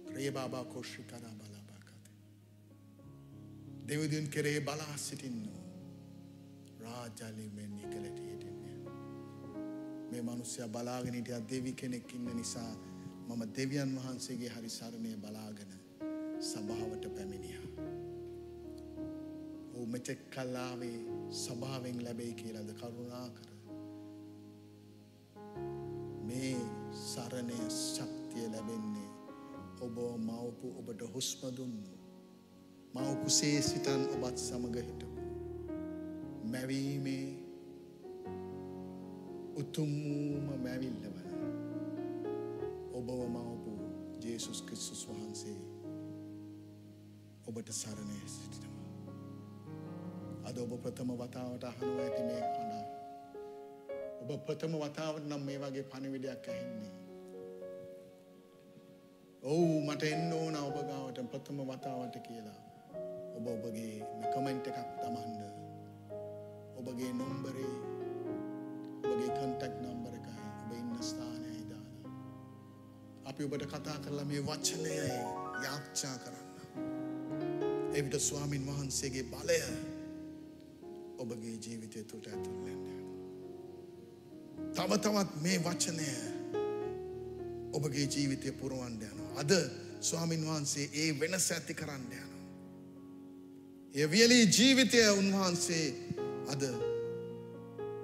රේබාබා කොෂ්ි කරා බලාබාකත. දෙවිදුන් කෙරේ බලා සිටින්නෝ. රාජලිමෙන් නිකලට හිටින්නේ. මේ මනුස්්‍යය බලාගෙන හිටිය දෙවි කෙනෙක් ඉන්න නිසා මම දෙවියන් වහන්සේගේ හරි සරණය බලාගෙන සභාවට පැමිණිය. ඔහු මෙතෙක් කල්ලාවේ සභාවෙන් ලැබෙයි කියලද කරුණා කර. මේ සරණය ශක්තිය ලැබෙන්නේ ඔබ මවපු ඔබට හුස්ම දුන්නු. මවකුසේ සිතන් ඔබත් සමග හිටපු. මැවීමේ උතුම්මූම මැවිල්ලවල ඔබව මවපු ජේසුස් ක්‍රිස්තුස් වහන්සේ ඔබට සරණය සිටිනවා. අද ඔබ ප්‍රථම වතාවට අහනවා ඇති මේ කණ. ඔබ ප්‍රථම වතාවට නම් මේ වගේ පණිවිඩයක් ඇහෙන්නේ. ඔව් මට එන්න ඕන ඔබ ගාවට ප්‍රථම වතාවට කියලා. ඔබ ඔබගේ කමෙන්ට් එකක් තමන්ඩ. ඔබගේ නොම්බරේ ඔබගේ කන්ටක් නම්බර එකයි ඔබ ඉන්න ස්ථානයයි දාලා. අපි ඔබට කතා කරලා මේ වචනයයි යාක්ෂා කරන්න. එවිට ස්වාමින් වහන්සේගේ බලය ඔබගේ ජීවිතය තුට ඇතුල්ලෙන්ට. තව තවත් මේ වචනය ඔබගේ ජීවිතය පුරුවන්ඩ යනවා. අද ස්වාමින් වහන්සේ ඒ වෙනස ඇති කරන්න යනවා. එවියලී ජීවිතය උන්වහන්සේ අද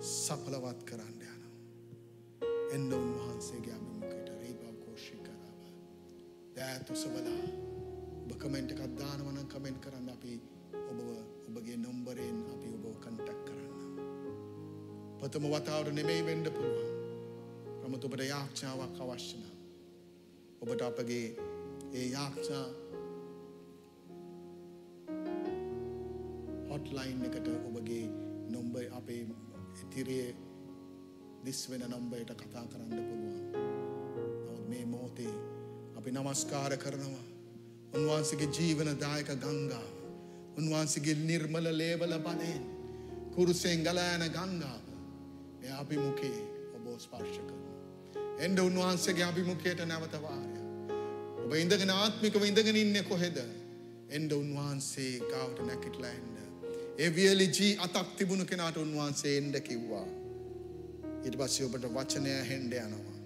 සඵලවත් කරන්න යනවා. එන්න උන්වහන්සේගේ අභිමුඛයට රීබා කෝෂි කරාව. දෑත් උසබලා ඔබ කමෙන්ට් එකක් දානවා නම් කමෙන්ට් කරන්න අපි ඔබව ඔබගේ නම්බරයෙන් අපි ඔබව කන්ටැක්ට් කරන්න. ප්‍රථම වතාවට නෙමෙයි වෙන්න පුළුවන්. නමුත් ඔබට යාච්ඡාවක් අවශ්‍ය නම් ඔබට අපගේ ඒ යාච්ඡා හොට්ලයින් එකට ඔබගේ නොම්බ අපේ ඉතිරේ දිස් වෙන නම්බයට කතා කරන්න පුළුවන්. නවත් මේ මොහොතේ අපි නමස්කාර කරනවා. උන්වහන්සේගේ ජීවන දායක ගංගාව. උන්වහන්සේගේ නිර්මල ලේවල බලයෙන් කුරුසෙන් ගලෑන ගංගාව. එය අභිමුඛේ ඔබ ස්පර්ශ කරනවා. එන්ඩ උන්වහන්සේගේ අභිමුඛයට නැවත වාරය. ඔබ ඉඳගෙන ආත්මිකව ඉඳගෙන ඉන්නේ කොහෙද? එන්ඩ උන්වහන්සේ ගාවට නැකිටලා එන්න. ඒ වියලි ජී අතක් තිබුණු කෙනාට උන්වහන්සේ එන්ඩ කිව්වා. ඊට පස්සේ ඔබට වචනය හෙන්ඩ යනවා.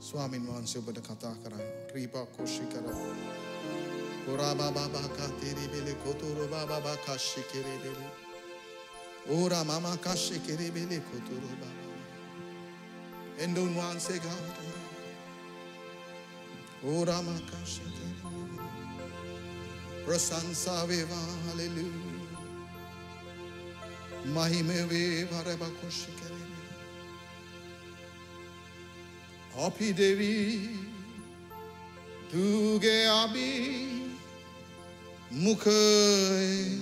ස්වාමින් වහන්සේ ඔබට කතා කරන්න. ක්‍රීපා කොෂි කරනවා. Uraba baba katiri bili kuturu baba baka şikiri bili. Ura mama kaşikiri bili kuturu baba. Endun wanse gada. Ura maka şikiri bili. Prasansa viva hallelujah. Mahime viva reba kushikiri bili. Api devi. Tuge abi. mukay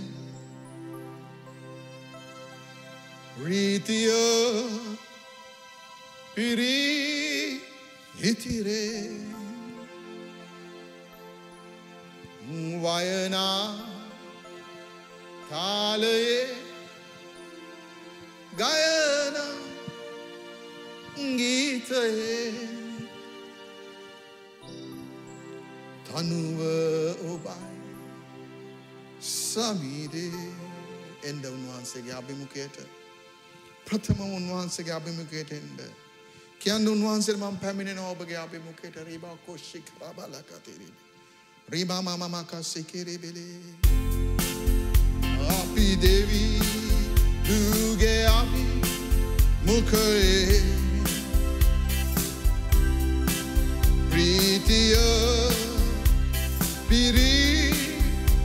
ritiya piri hitire vayana talaye gayana गीतये Tanuwa, उबा සමීරේ එන්ඩ උන්වහන්සේගේ අභිමුකයට ප්‍රථම උන්වහන්සේගේ අභිමුකයට එන්ඩ කියන්න උන්වහන්සේ මම පැමිණෙන ඔබගේ අභිමුකයට රීබා කොශ්ෂික් රබලකතිරි රීබා මමමකස්සිකිරිබිලේ අපි දෙවී දුගේ අපි මුකයේ ප්‍රීතිය පිරී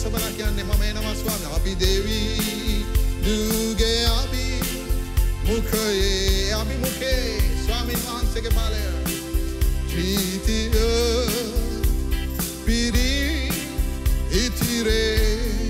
දැතෝ සබන කියන්නේ මම එනවා ස්වාමී අපි දෙවී දුගේ අපි මුඛයේ අපි මුඛේ ස්වාමීන් වහන්සේගේ බලය ප්‍රීතිය පිරි ඉතිරේ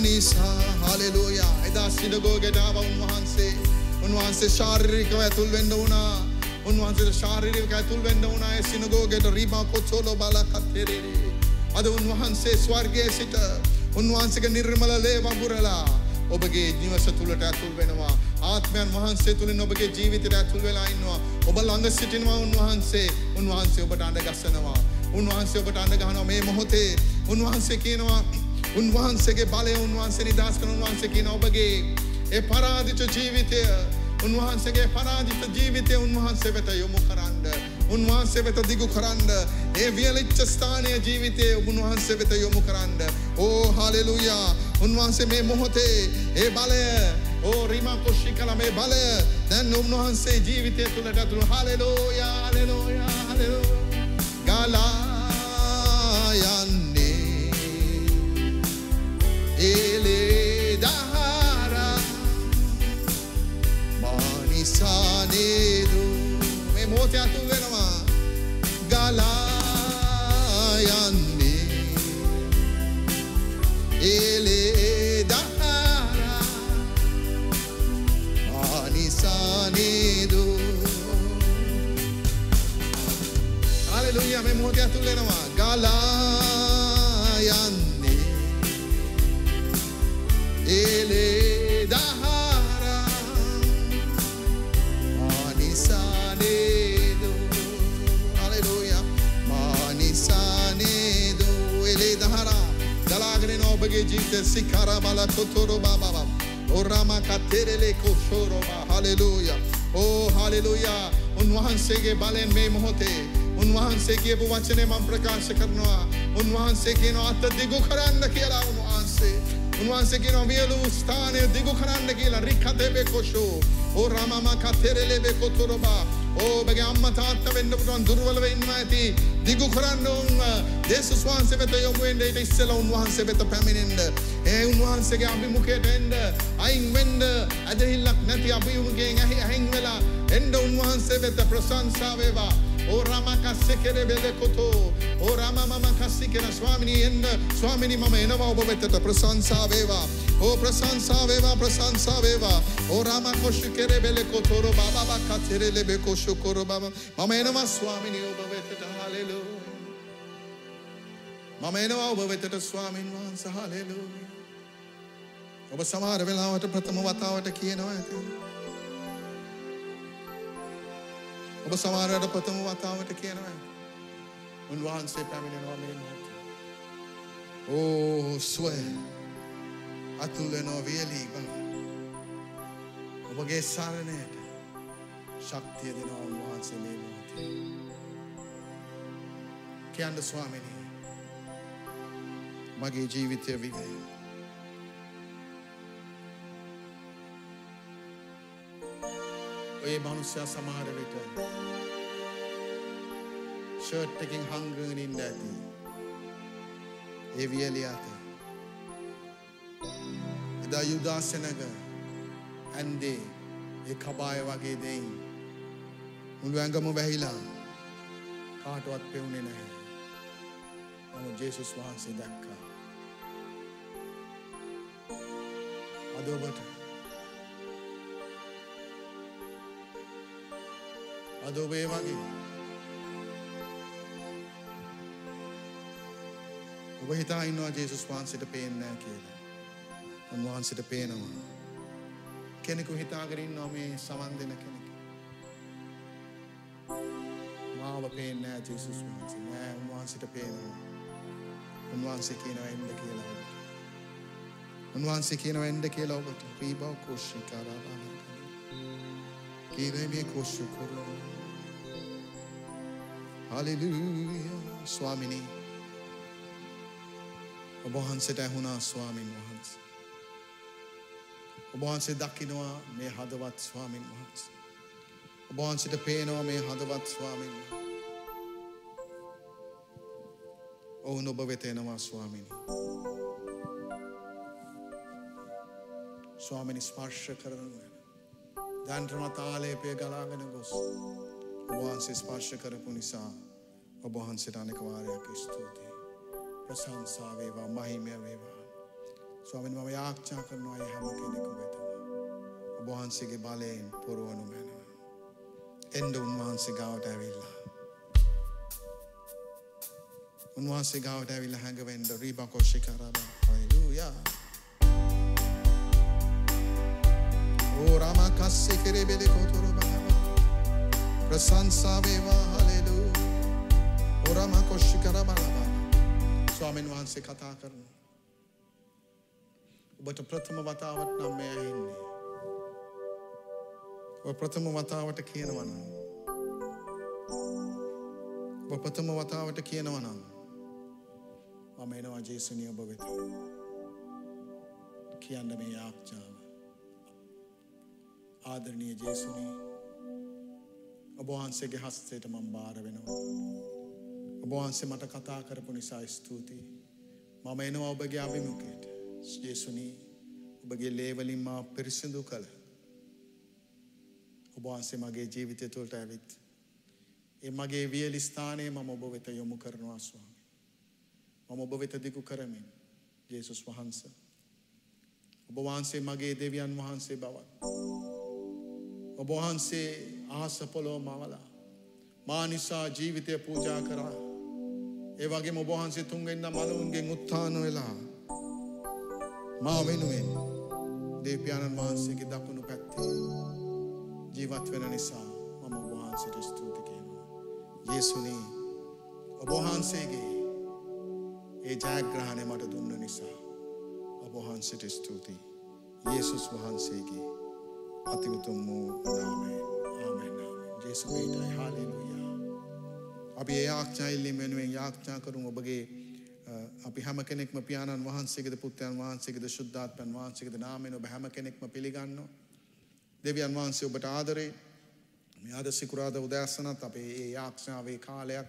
නිසා. හලෙලූයා එදා සිනගෝගෙට ආව උන්වහන්සේ උන්වහන්සේ ශාරීරිකව ඇතුල් වෙන්න වුණා. උන්වහන්සේට ශාරීරික ඇතුල් වෙන්න වුණා ඒ සිනගෝගෙට. රීමා කොච්චෝලෝ බලකත්තේරේ අද උන්වහන්සේ ස්වර්ගයේ සිට උන්වහන්සේගේ නිර්මල ලේ වඹුරලා ඔබගේ නිවස තුළට ඇතුල් වෙනවා. ආත්මයන් වහන්සේ තුළින් ඔබගේ ජීවිතයට ඇතුල් වෙලා ඉන්නවා. ඔබ ළඟ සිටිනවා උන්වහන්සේ. උන්වහන්සේ ඔබට අඬ ගස්සනවා උන්වහන්සේ ඔබට අඬ ගහනවා මේ මොහොතේ. උන්වහන්සේ කියනවා උන්වහන්සේගේ බලය උන්වහන්සේ නිදහස් කරන උන්වහන්සේ කියන ඔබගේ ඒ පරාදිත ජීවිතය උන්වහන්සේගේ පරාජිත ජීවිතය උන්වහන්සේ වෙත යොමු කරන්න උන්වහන්සේ වෙත දිගු කරන්න ඒ වියලිච්ච ස්ථානය ජීවිතය උන්වහන්සේ වෙත යොමු කරන්න. ඕ හලෙලුයා! උන්වහන්සේ මේ මොහොතේ ඒ බලය ඕ රිමා කොෂ්ෂි කළ මේ බලය. දැන් උන්වහන්සේ ජීවිතය තුළට ඇතුළු. හලෙලෝයා! හලෙලෝයා! හලෙලෝ ඒලේ දහරා මානිසානේදු මේ මෝතය අතුල් වෙනවා ගලා යන්නේ ඒලේ දහරා මානිසානේදු හලෙලුයා මේ මොහොතේ අතුල් වෙනවා ගලා එන ඔබගේ ජීවිතේ සිකාරා බල කොතොරෝ බබා ඔරාමා කතෙරෙලේ කොෂෝරෝමා හලෙලුයා ඕ හලෙලුයා උන්වහන්සේගේ බලෙන් මේ මොහොතේ උන්වහන්සේ කියපු වචනේ මම ප්‍රකාශ කරනවා උන්වහන්සේ කියනවා අත දිගු කරන්න කියලා උන්වහන්සේ උන්වහන්සේ කියනවා වියලු ස්ථානය දිගු කරන්න කියලා රික්කතෙබේ කොෂෝ ඕ රාමමා කතෙරෙලෙබේ කොතොරබා ඕ ඔබගේ අම්මා තාත්තා වෙන්න පුළුවන් දුර්වල වෙන්න ඇති. දිගු කරන්න උන් ජේසුස් වහන්සේ වෙත යොමු වෙන්න ඊට ඉස්සෙල්ලා උන්වහන්සේ වෙත පැමිණෙන්න. ඒ උන්වහන්සේගේ අභිමුඛයට එන්න අයින් වෙන්න ඇදහිල්ලක් නැති අභිමුඛයෙන් ඇහින් වෙලා එන්න උන්වහන්සේ වෙත ප්‍රශංසා වේවා. ඕ රමකස්සෙකෙර බෙලකොතෝ ඕ රම මම කස්සිකෙන ස්වාමිනී එන්න ස්වාමිනී මම එනවා ඔබ වෙතට ප්‍රශංසා වේවා ඕ ප්‍රශංසා වේවා ප්‍රශංසා වේවා ඕ රම කොෂ්ෂු කෙරේ බෙලකොතෝරෝ බාබා කතෙරේ ලෙබේ කොෂ්ෂු කොර බම මම එනවා ස්වාමිනී ඔබ වෙතට හාලෙලූයා මම එනවා ඔබ වෙතට ස්වාමින් වහන්සේ හාලෙලූයා ඔබ සමහර වෙලාවට ප්‍රථම වතාවට කියනවා ඇති. ඔබ සමහරයට ප්‍රථම වතාවට කියනවා උන්වහන්සේ පැමිණෙනවා මේ මොහොතේ. ඕ ස්වය. අතුල් වෙනවා වියලී බව. ඔබගේ සරණයට ශක්තිය දෙනවා උන්වහන්සේ මේ මොහොතේ. කියන්න ස්වාමිනී මගේ ජීවිතය විවය. ඔය මනුෂ්‍යයා සමහර විට ෂර්ට් එකෙන් හංගගෙන ඉන්න ඇති. ඒ වියලිය අත. එදා යුදාසනක ඇන්දේ ඒ කබාය වගේ දෙයින් මුළු ඇඟම වැහිලා කාටවත් පෙවුනේ නැහැ. නමුත් ජේසුස් වහන්සේ දැක්කා. අද ඔබට අද ඔබ ඒ වගේ ඔබ හිතා ඉන්නවා ජේසුස් වහන්සේට පේන්නේ නැහැ කියලා. උන්වහන්සේට පේනවා. කෙනෙකු හිතාගෙන ඉන්නවා මේ සමන් දෙන කෙනෙක්. මාව පේන්නේ නැහැ ජේසුස් වහන්සේ. නෑ උන්වහන්සේට පේනවා. උන්වහන්සේ කියනවා එන්න කියලා ඔබට. උන්වහන්සේ කියනවා එන්න කියලා ඔබට. පීබව කුෂ්‍ය කරාබා. කීරේ මේ කුෂ්‍ය කරෝ. හලෙලූයා ස්වාමිනී ඔබ වහන්සේට ඇහුණා ස්වාමින් වහන්සේ. ඔබ වහන්සේ දකිනවා මේ හදවත් ස්වාමින් වහන්සේ. ඔබ වහන්සේට පේනවා මේ හදවත් ස්වාමින් ඔවුන් ඔබ වෙත එනවා ස්වාමිනි. ස්වාමිනි ස්පර්ශ කරනු වෙන. දන්ටමත් ආලේපය ගලාගෙන ගොස්. ඔබ වහන්සේ ස්පර්ශ කරපු නිසා ඔබ වහන්සේට අනෙක වාරයක් ස්තුතියි. ප්‍රශංසා වේවා මහිමය වේවා. ස්වාමීන් මම යාච්ඡා කරනවා ඒ හැම කෙනෙකු වෙතම. ඔබ වහන්සේගේ බලයෙන් පුරවනු මැනව. එන්න උන්වහන්සේ ගාවට ඇවිල්ලා. උන්වහන්සේ ගාවට ඇවිල්ලා හැඟවෙන්න රීබකොෂි කරබා. හලෙලූයා. ඕ රාමා කස්සේ කෙරෙබෙලේ කොතොර බහම. ප්‍රශංසා වේවා හලෙලූයා. ඕ රාමා කොෂි කරබා. ස්වාමීන් වහන්සේ කතා කරනවා. ඔබට ප්‍රථම වතාවට නම් මේ ඇහින්නේ. ඔය ප්‍රථම වතාවට කියනවා නම්. ඔබ ප්‍රථම වතාවට කියනවා නම්. මම එනවා ජේසුනි ඔබ වෙත. කියන්න මේ යාච්ඡාව. ආදරණීය ජේසුනි ඔබ වහන්සේගේ හස්තයට මම බාර වෙනවා. ඔබ වහන්සේ මට කතා කරපු නිසා ස්තුතියි. මම එනවා ඔබගේ අභිමුඛයට. යේසුනි ඔබගේ ලේවලින් මා පිරිසිදු කළ. ඔබ වහන්සේ මගේ ජීවිතය තුළට ඇවිත්. ඒ මගේ වියලි ස්ථානයේ මම ඔබ වෙත යොමු කරනවා ස්වාමී. මම ඔබ වෙත දිගු කරමින් ජේසුස් වහන්සේ. ඔබ වහන්සේ මගේ දෙවියන් වහන්සේ බවත්. ඔබ වහන්සේ අහස පොළොව මවලා මා නිසා ජීවිතය පූජා කරා. ඒ වගේම ඔබ වහන්සේ තුන්වෙන්න මලවුන්ගෙන් උත්ථාන වෙලා මා වෙනුවෙන් දේව්‍යාණන් වහන්සේගේ දකුණු පැත්තේ ජීවත් වෙන නිසා මම ඔබ වහන්සේට ස්තුති කියනවා. යේසුනි ඔබ වහන්සේගේ ඒ ජයග්‍රහණය මට දුන්න නිසා ඔබ වහන්සේට ස්තුතියි. යේසුස් වහන්සේගේ අති උතුම් වූ නාමයෙන් ආමෙන් ආමෙන්. ජේසු වේටයි හාලෙලූයා. අපි ඒ යාඥා ඉල්ලීම වෙනුවෙන් යාඥා කරමු ඔබගේ අපි හැම කෙනෙක්ම පියාණන් වහන්සේගෙද පුත්‍රයන් වහන්සේගෙද ශුද්ධාත්මයන් වහන්සේගෙද නාමයෙන් ඔබ හැම කෙනෙක්ම පිළිගන්නවා. දෙවියන් වහන්සේ ඔබට ආදරේ. මේ අද සිකුරාද උදෑසනත් අපේ ඒ යාක්ෂාවේ කාලයක්.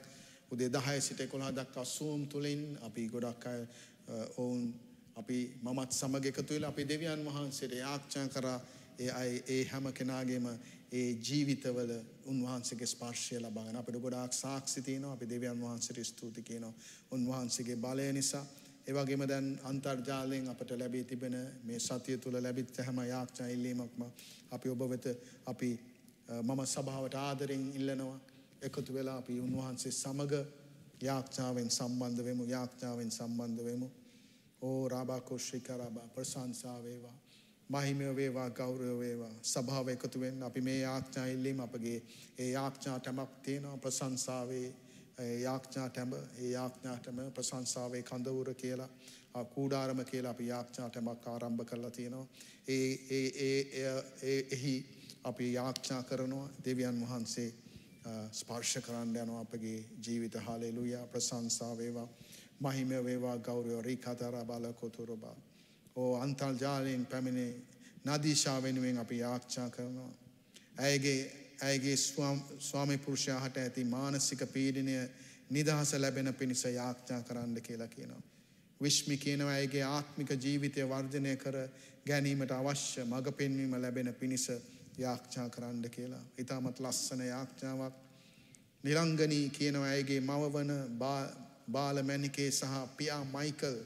උදේ 10 සිට 11 දක්වා Zoom තුලින් අපි ගොඩක් අය ඔවුන් අපි මමත් සමග එකතු වෙලා අපි දෙවියන් වහන්සේට යාක්ෂා කරා. ඒ අය ඒ හැම කෙනාගේම ඒ ජීවිතවල උන්වහන්සේගේ ස්පර්ශය ලබා ගන්න. අපිට ගොඩාක් සාක්ෂි තියෙනවා. අපි දෙවියන් වහන්සේට ස්තුති කියනවා. උන්වහන්සේගේ බලය නිසා. ඒ වගේම දැන් අන්තර්ජාලයෙන් අපට ලැබී තිබෙන මේ සතිය තුල ලැබිච්ච හැම යාඥා ඉල්ලීමක්ම අපි ඔබ වෙත අපි මම සභාවට ආදරෙන් ඉල්ලනවා. එකතු වෙලා අපි උන්වහන්සේ සමග යාඥාවෙන් සම්බන්ධ වෙමු යාඥාවෙන් සම්බන්ධ වෙමු. ඕ රාබා කුෂිකරබා ප්‍රශංසා වේවා. මහිමය වේවා ගෞරව වේවා. සභාව එකතු වෙන්න අපි මේ යාඥා ඉල්ලීම අපගේ ඒ යාඥා තමක් තියෙනවා ප්‍රශංසාවේ. යාඥා තැඹ ඒ යාඥා තැඹ ප්‍රශංසාවේ කඳවුර කියලා කූඩාරම කියලා අපි යාඥා තැඹක් ආරම්භ කරලා තියෙනවා. ඒ ඒ ඒ ඒ එහි අපි යාඥා කරනවා. දෙවියන් වහන්සේ ස්පර්ශ කරන්න යනවා අපගේ ජීවිත. හාලෙලුයා. ප්‍රශංසා වේවා. මහිමය වේවා. ගෞරව. රීකතරා බල කොතුරබා. ඕ අන්තර්ජාලයෙන් පැමිණේ නදීශා වෙනුවෙන් අපි යාක්ෂා කරනවා. ඇයගේ ඇයගේ ස්වාමි පුරුෂයා හට ඇති මානසික පීඩනය නිදහස ලැබෙන පිණිස යාක්ෂා කරන්න කියලා කියනවා. විශ්මි කියනවා ඇයගේ ආත්මික ජීවිතය වර්ධනය කර ගැනීමට අවශ්‍ය මඟ පෙන්වීම ලැබෙන පිණිස යාක්ෂා කරන්න කියලා. ඉතාමත් ලස්සන යාක්ෂාවක්. නිරංගනී කියනවා ඇයගේ මවවන බාල මැනිකේ සහ පියා මයිකල්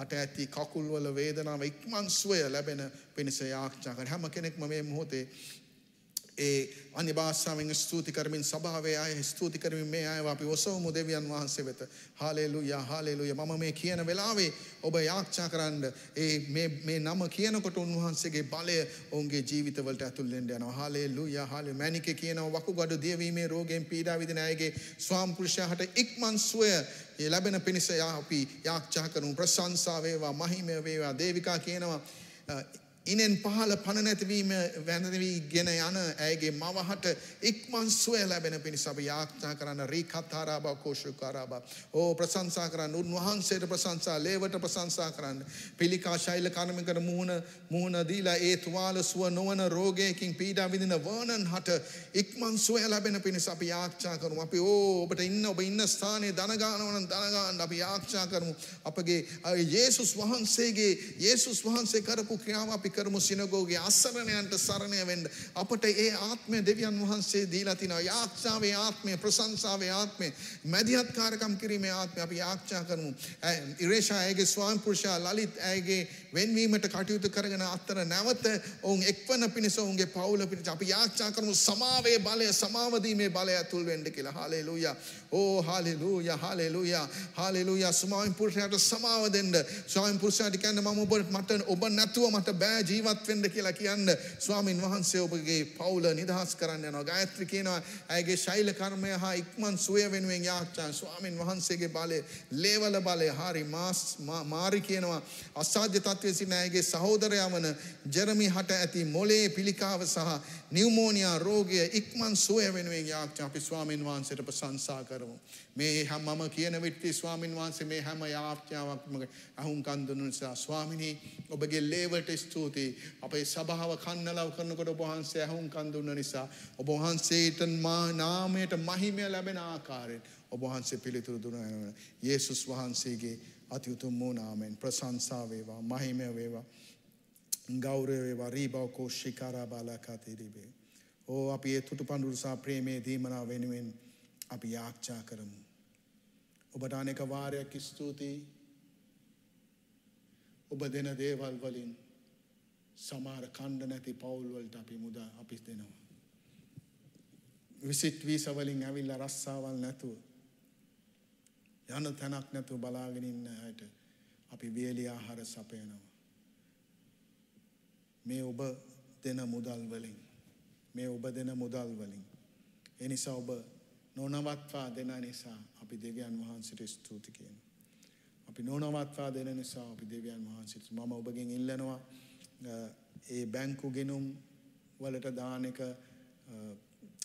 හට ඇති කකුල්වල වේදනාව ඉක්මන් සුවය ලැබෙන පිණිස යාඥා කර හැම කෙනෙක්ම මේ මොහොතේ ඒ අනිභාෂාවෙන් ස්තුති කරමින් සභාවේ අය ස්තුති කරමින් මේ අයව අපි ඔසවමු දෙවියන් වහන්සේ වෙත. හාලෙලුයා හාලෙලුයා මම මේ කියන වෙලාවේ ඔබ යාච්ඡා කරන්න ඒ මේ මේ නම කියනකොට උන්වහන්සේගේ බලය ඔවුන්ගේ ජීවිතවලට ඇතුල් වෙන්න යනවා. හාලෙලුයා හාලෙ මැනිකේ කියනවා වකුගඩු දියවීමේ රෝගයෙන් පීඩා විඳින අයගේ ස්වාම පුරුෂයාට ඉක්මන් සුවය ලැබෙන පිණිස අපි යාච්ඡා කරමු. ප්‍රශංසා වේවා මහිමය වේවා දේවිකා කියනවා ඉනෙන් පහල පණ නැතිවීම වැඳවී ගෙන යන ඇයගේ මවහට ඉක්මන් සුවය ලැබෙන පිණිස අපි යාඥා කරන්න රීකත්තාරාබ කෝෂුකාරාබ ඕ ප්‍රශංසා කරන්න. උන්වහන්සේට ප්‍රශංසා ලේවට ප්‍රශංසා කරන්න. පිළිකා ශෛල කර්මිකට මුහුණ මුහුණ දීලා ඒ තුවාල සුව නොවන රෝගයකින් පීඩා විඳින වර්ණන් හට ඉක්මන් සුවය ලැබෙන පිණිස අපි යාඥා කරමු. අපි ඕ ඔබට ඉන්න ඔබ ඉන්න ස්ථානයේ දන ගන්නවනම් දන ගන්න අපි යාඥා කරමු. අපගේ යේසුස් වහන්සේගේ යේසුස් වහන්සේ කරපු ක්‍රියාව අපි කරමු සිනගෝගේ අසරණයන්ට සරණය වෙන්න. අපට ඒ ආත්මය දෙවියන් වහන්සේ දීලා තිනවා. යාක්ෂාවේ ආත්මය ප්‍රශංසාවේ ආත්මය මැදිහත්කාරකම් කිරීමේ ආත්මය අපි යාක්ෂා කරමු. ඉරේෂා ඇගේ ස්වාම පුරුෂයා ලලිත් ඇගේ වෙන්වීමට කටයුතු කරගෙන අත්තර නැවත ඔවුන් එක්වන පිණිස ඔවුන්ගේ පවුල පිණිස අපි යාක්ෂා කරමු. සමාවේ බලය සමාවදීමේ බලය ඇතුල් වෙන්න කියලා. Hallelujah. O hallelujah hallelujah. Hallelujah. ස්වාමීන් පුරුෂයාට සමාව දෙන්න. ස්වාමීන් පුරුෂයාට කියන්න මම ඔබ මට ඔබ නැතුව මට බෑ ජීවත් වෙන්න කියලා කියන්න ස්වාමින් වහන්සේ ඔබගේ පවුල නිදහස් කරන්න යනවා. ගායත්‍රි කියනවා ඇයගේ ශෛල කර්මය හා ඉක්මන් සුවය වෙනුවෙන් යාච්ඡා ස්වාමින් වහන්සේගේ බලය ලේවල බලය හරි මාස් මාරි කියනවා. අසාධ්‍ය තත්ත්වයේ සිටින ඇයගේ සහෝදරයා වන ජෙරමි හට ඇති මොලේ පිළිකාව සහ නියුමෝනියා රෝගය ඉක්මන් සුවය වෙනුවෙන් යාච්ඡා අපි ස්වාමින් වහන්සේට ප්‍රශංසා කරමු. මේ හැම මම කියන විට්ටි ස්වාමින් වහන්සේ මේ හැම යාඥාවක්ම අහුම්කන් දුන්න නිසා ස්වාමිනී ඔබගේ ලේවලට ස්තුතියි අපේ සභාව කන්නලව් කරනකොට ඔබ වහන්සේ අහුම්කන් දුන්න නිසා ඔබ වහන්සේට මා නාමයට මහිමය ලැබෙන ආකාරයෙන් ඔබ වහන්සේ පිළිතුරු දුන යේසුස් වහන්සේගේ අති උතුම් වූ නාමයෙන් ප්‍රශංසා වේවා මහිමය වේවා ගෞරව වේවා. රීබව කෝෂිකාරා බාලකතිරිබේ ඕ අපි ඒ තුටු පඳුරු සහ ප්‍රේමයේ දීමනා වෙනුවෙන් අපි යාක්ෂා කරමු. ඔබට අනෙක වාරයක් ස්තුතියි. ඔබ දෙන දේවල් වලින් සමාර කණ්ඩ නැති පවුල්වලට අපි මුදා අපි දෙනවා. විසිට් වීස වලින් ඇවිල්ලා රස්සාවල් නැතුව යන තැනක් නැතුව බලාගෙන ඉන්න අයට අපි වියලි ආහාර සපයනවා. මේ ඔබ දෙන මුදල් වලින් මේ ඔබ දෙන මුදල් වලින් එනිසා ඔබ නොනවත්වා දෙන නිසා අපි දෙවියන් වහන්සේට ස්තුති කියනවා. අපි නොනවත්වා දෙන නිසා අපි දෙවියන් වහන්සේට මම ඔබගෙන් ඉල්ලනවා ඒ බැංකු ගෙනුම් වලට දාන එක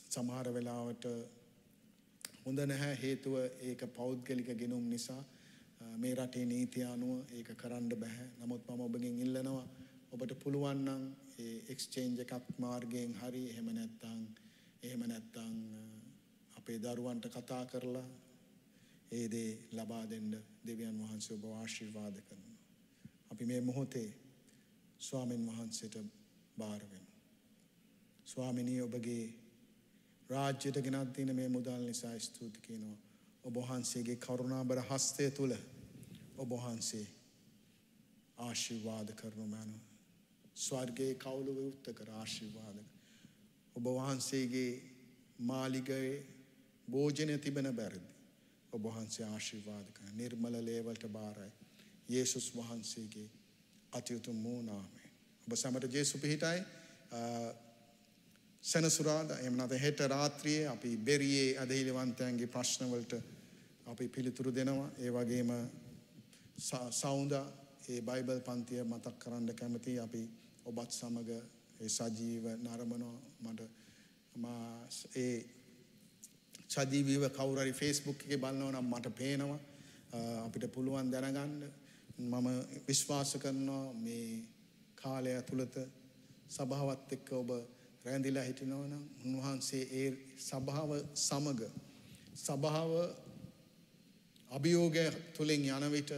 සමහර වෙලාවට හොඳ නැහැ හේතුව ඒක පෞද්ගලික ගෙනුම් නිසා මේ රටේ නීතිය අනුව ඒක කරන්න බෑ. නමුත් මම ඔබගෙන් ඉල්ලනවා ඔබට පුළුවන් නම් ඒ එක්ස්චේන්ජ් එකක් මාර්ගයෙන් හරි එහෙම නැත්නම් එහෙම නැත්තං අපේ දරුවන්ට කතා කරලා ඒ දේ ලබා දෙන්න දෙවියන් වහන්සේ ඔබ ආශිර්වාද කරනවා. අපි මේ මොහොතේ ස්වාමීන් වහන්සේට භාරවෙන. ස්වාමිනී ඔබගේ රාජ්‍යයට ගෙනත් දින මේ මුදල් නිසා ස්තුති කියනවා. ඔබ වහන්සේගේ කරුණාබර හස්තය තුළ ඔබ වහන්සේ ආශිර්වාද කරනු මැනු. ස්වර්ගයේ කවුළු විවෘත්ත කර ආශිර්වාද. ඔබ වහන්සේගේ මාලිගයේ භෝජනය තිබෙන බැරදි. ඔබ වහන්සේ ආශිර්වාද කරන නිර්මල ලේවලට බාරයි. යේසුස් වහන්සේගේ අතියුතුම් මූනාමේ. ඔබ සමට ජේසු පිහිටයි සැනසුරාද එමනත හෙට රාත්‍රියයේ අපි බෙරියේ අදහිලිවන්තයන්ගේ ප්‍රශ්නවලට අපි පිළිතුරු දෙනවා. ඒ වගේම සෞන්දා ඒ බයිබල් පන්තිය මතක් කරන්න කැමති අපි ඔබත් සමග ඒ සජීව නරමනෝ මට ඒ සජීවීව කවුරරි ෆේස්බුක් එක බලන්නව නම් මට පේනවා අපිට පුළුවන් දැනගන්න මම විශ්වාස කරනවා මේ කාලය ඇතුළත සභාවත් එක්ක ඔබ රැඳිලා හිටිනවනම් උන්වහන්සේ ඒ සභාව සමග සභාව අභියෝගය තුළින් යන විට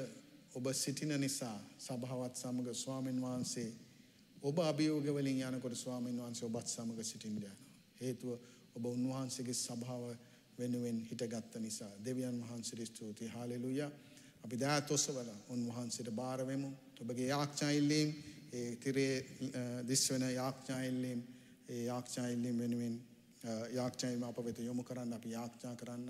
ඔබ සිටින නිසා සභාවත් සමග ස්වාමීන් වහන්සේ ඔබ අභියෝග වලින් යනකොට ස්වාමීන් වහන්සේ ඔබත් සමග සිටින්න යනවා. හේතුව ඔබ උන්වහන්සේගේ සභාව වෙනුවෙන් හිටගත්ත නිසා දෙවියන් වහන්සේට ස්තුතියි. හාලෙලූයා. අපි දෑත් ඔසවලා උන්වහන්සේට බාර වෙමු. ඔබගේ යාඥා ඉල්ලීම් ඒ තිරේ දිස් වෙන යාඥා ඉල්ලීම් ඒ යාඥා ඉල්ලීම් වෙනුවෙන් යාඥා ඉල්ලීම් අප වෙත යොමු කරන්න අපි යාඥා කරන්න.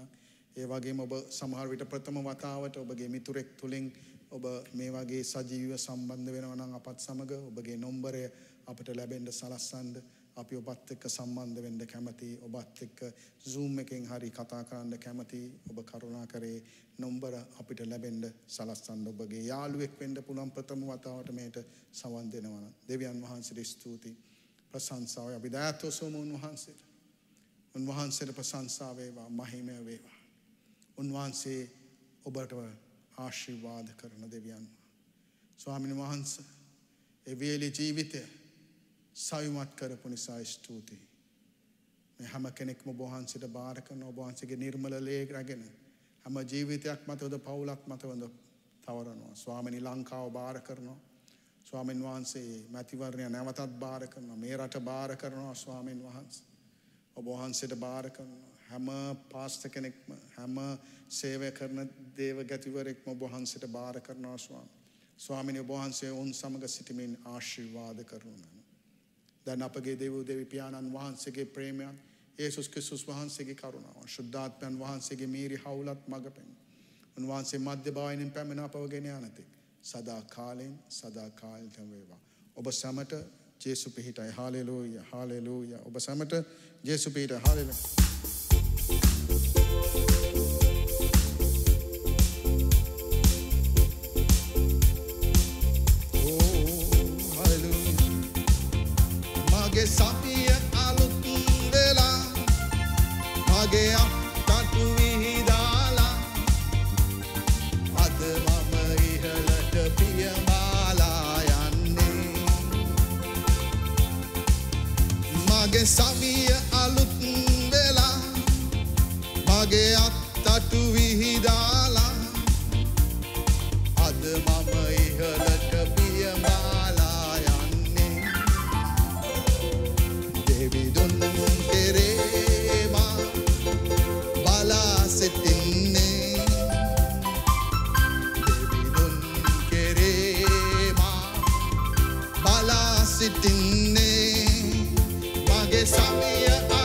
ඒ වගේම ඔබ සමහර විට ප්‍රථම වතාවට ඔබගේ මිතුරෙක් තුලින් ඔබ මේ වගේ සජීව සම්බන්ධ වෙනවා නම් අපත් සමග ඔබගේ නොම්බරය අපිට ලැබෙන්න සලස්සන්න අපි ඔබත් එක්ක සම්බන්ධ වෙන්න කැමති ඔබත් එක්ක Zoom එකෙන් හරි කතා කරන්න කැමති ඔබ කරුණා කරේ නොම්බර අපිට ලැබෙන්න සලස්සන්න ඔබගේ යාළුවෙක් වෙන්න පුළුවන් ප්‍රථම වතාවට මේට සවන් දෙනවා නම්. දෙවියන් වහන්සේට ස්තුතියි. ප්‍රශංසාව අපි දයාතොසම උන්වහන්සේට. උන්වහන්සේට ප්‍රශංසා වේවා මහිමය වේවා. උන්වහන්සේ ඔබට ආශිර්වාද කරන දෙවියන්. ස්වාමින් වහන්ස එවේලි ජීවිතය සවිමත් කරපු නිසා ස්තුතියි. මේ හැම කෙනෙක්ම බොහන්සිට භාර කරන ඔබහන්සගේ නිර්මල ලේ රැගෙන හැම ජීවිතයක් මතවද පවුලක් මතවඳ තවරනවා. ස්වාමිනි ලංකාව භාර කරනවා. ස්වාමීන් වහන්සේ මැතිවරණය නැවතත් භාර කරනවා. මේ රට භාර කරනවා ස්වාමීන් වහන්ස. ඔබ වහන්සේට භාර කරනවා. හැම පාස්ත කෙනෙක්ම හැම සේවය කරන දේව ගැතිවරෙක්ම ඔබහන්සට භාර කරනවා ස්වාම. ස්වාමිනි ඔබහන්සේ ඔවුන් සමඟ සිටිමින් ආශිර්වාද කරනුනන. දැන් අපගේ දෙවූ දෙවි පියාණන් වහන්සේගේ ප්‍රේමයන් ඒසුස් කිස්සුස් වහන්සේගේ කරුණාව ශුද්ධාත්මයන් වහන්සේගේ මීරි හවුලත් මඟ පෙන්. උන්වහන්සේ මධ්‍ය භාවනින් පැමිණ අපවගෙන යනතෙක්. සදා කාලෙන් සදා කාලටම වේවා. ඔබ සමට ජේසු පිහිටයි හාලෙලූය හාලෙලූය ඔබ සමට ජේසු පිහිට හාලෙලූය මගේ සමිය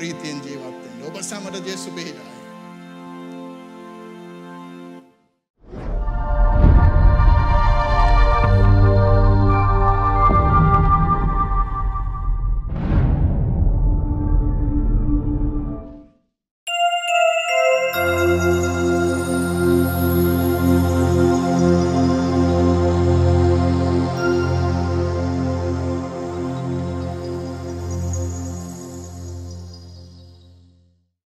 සවිය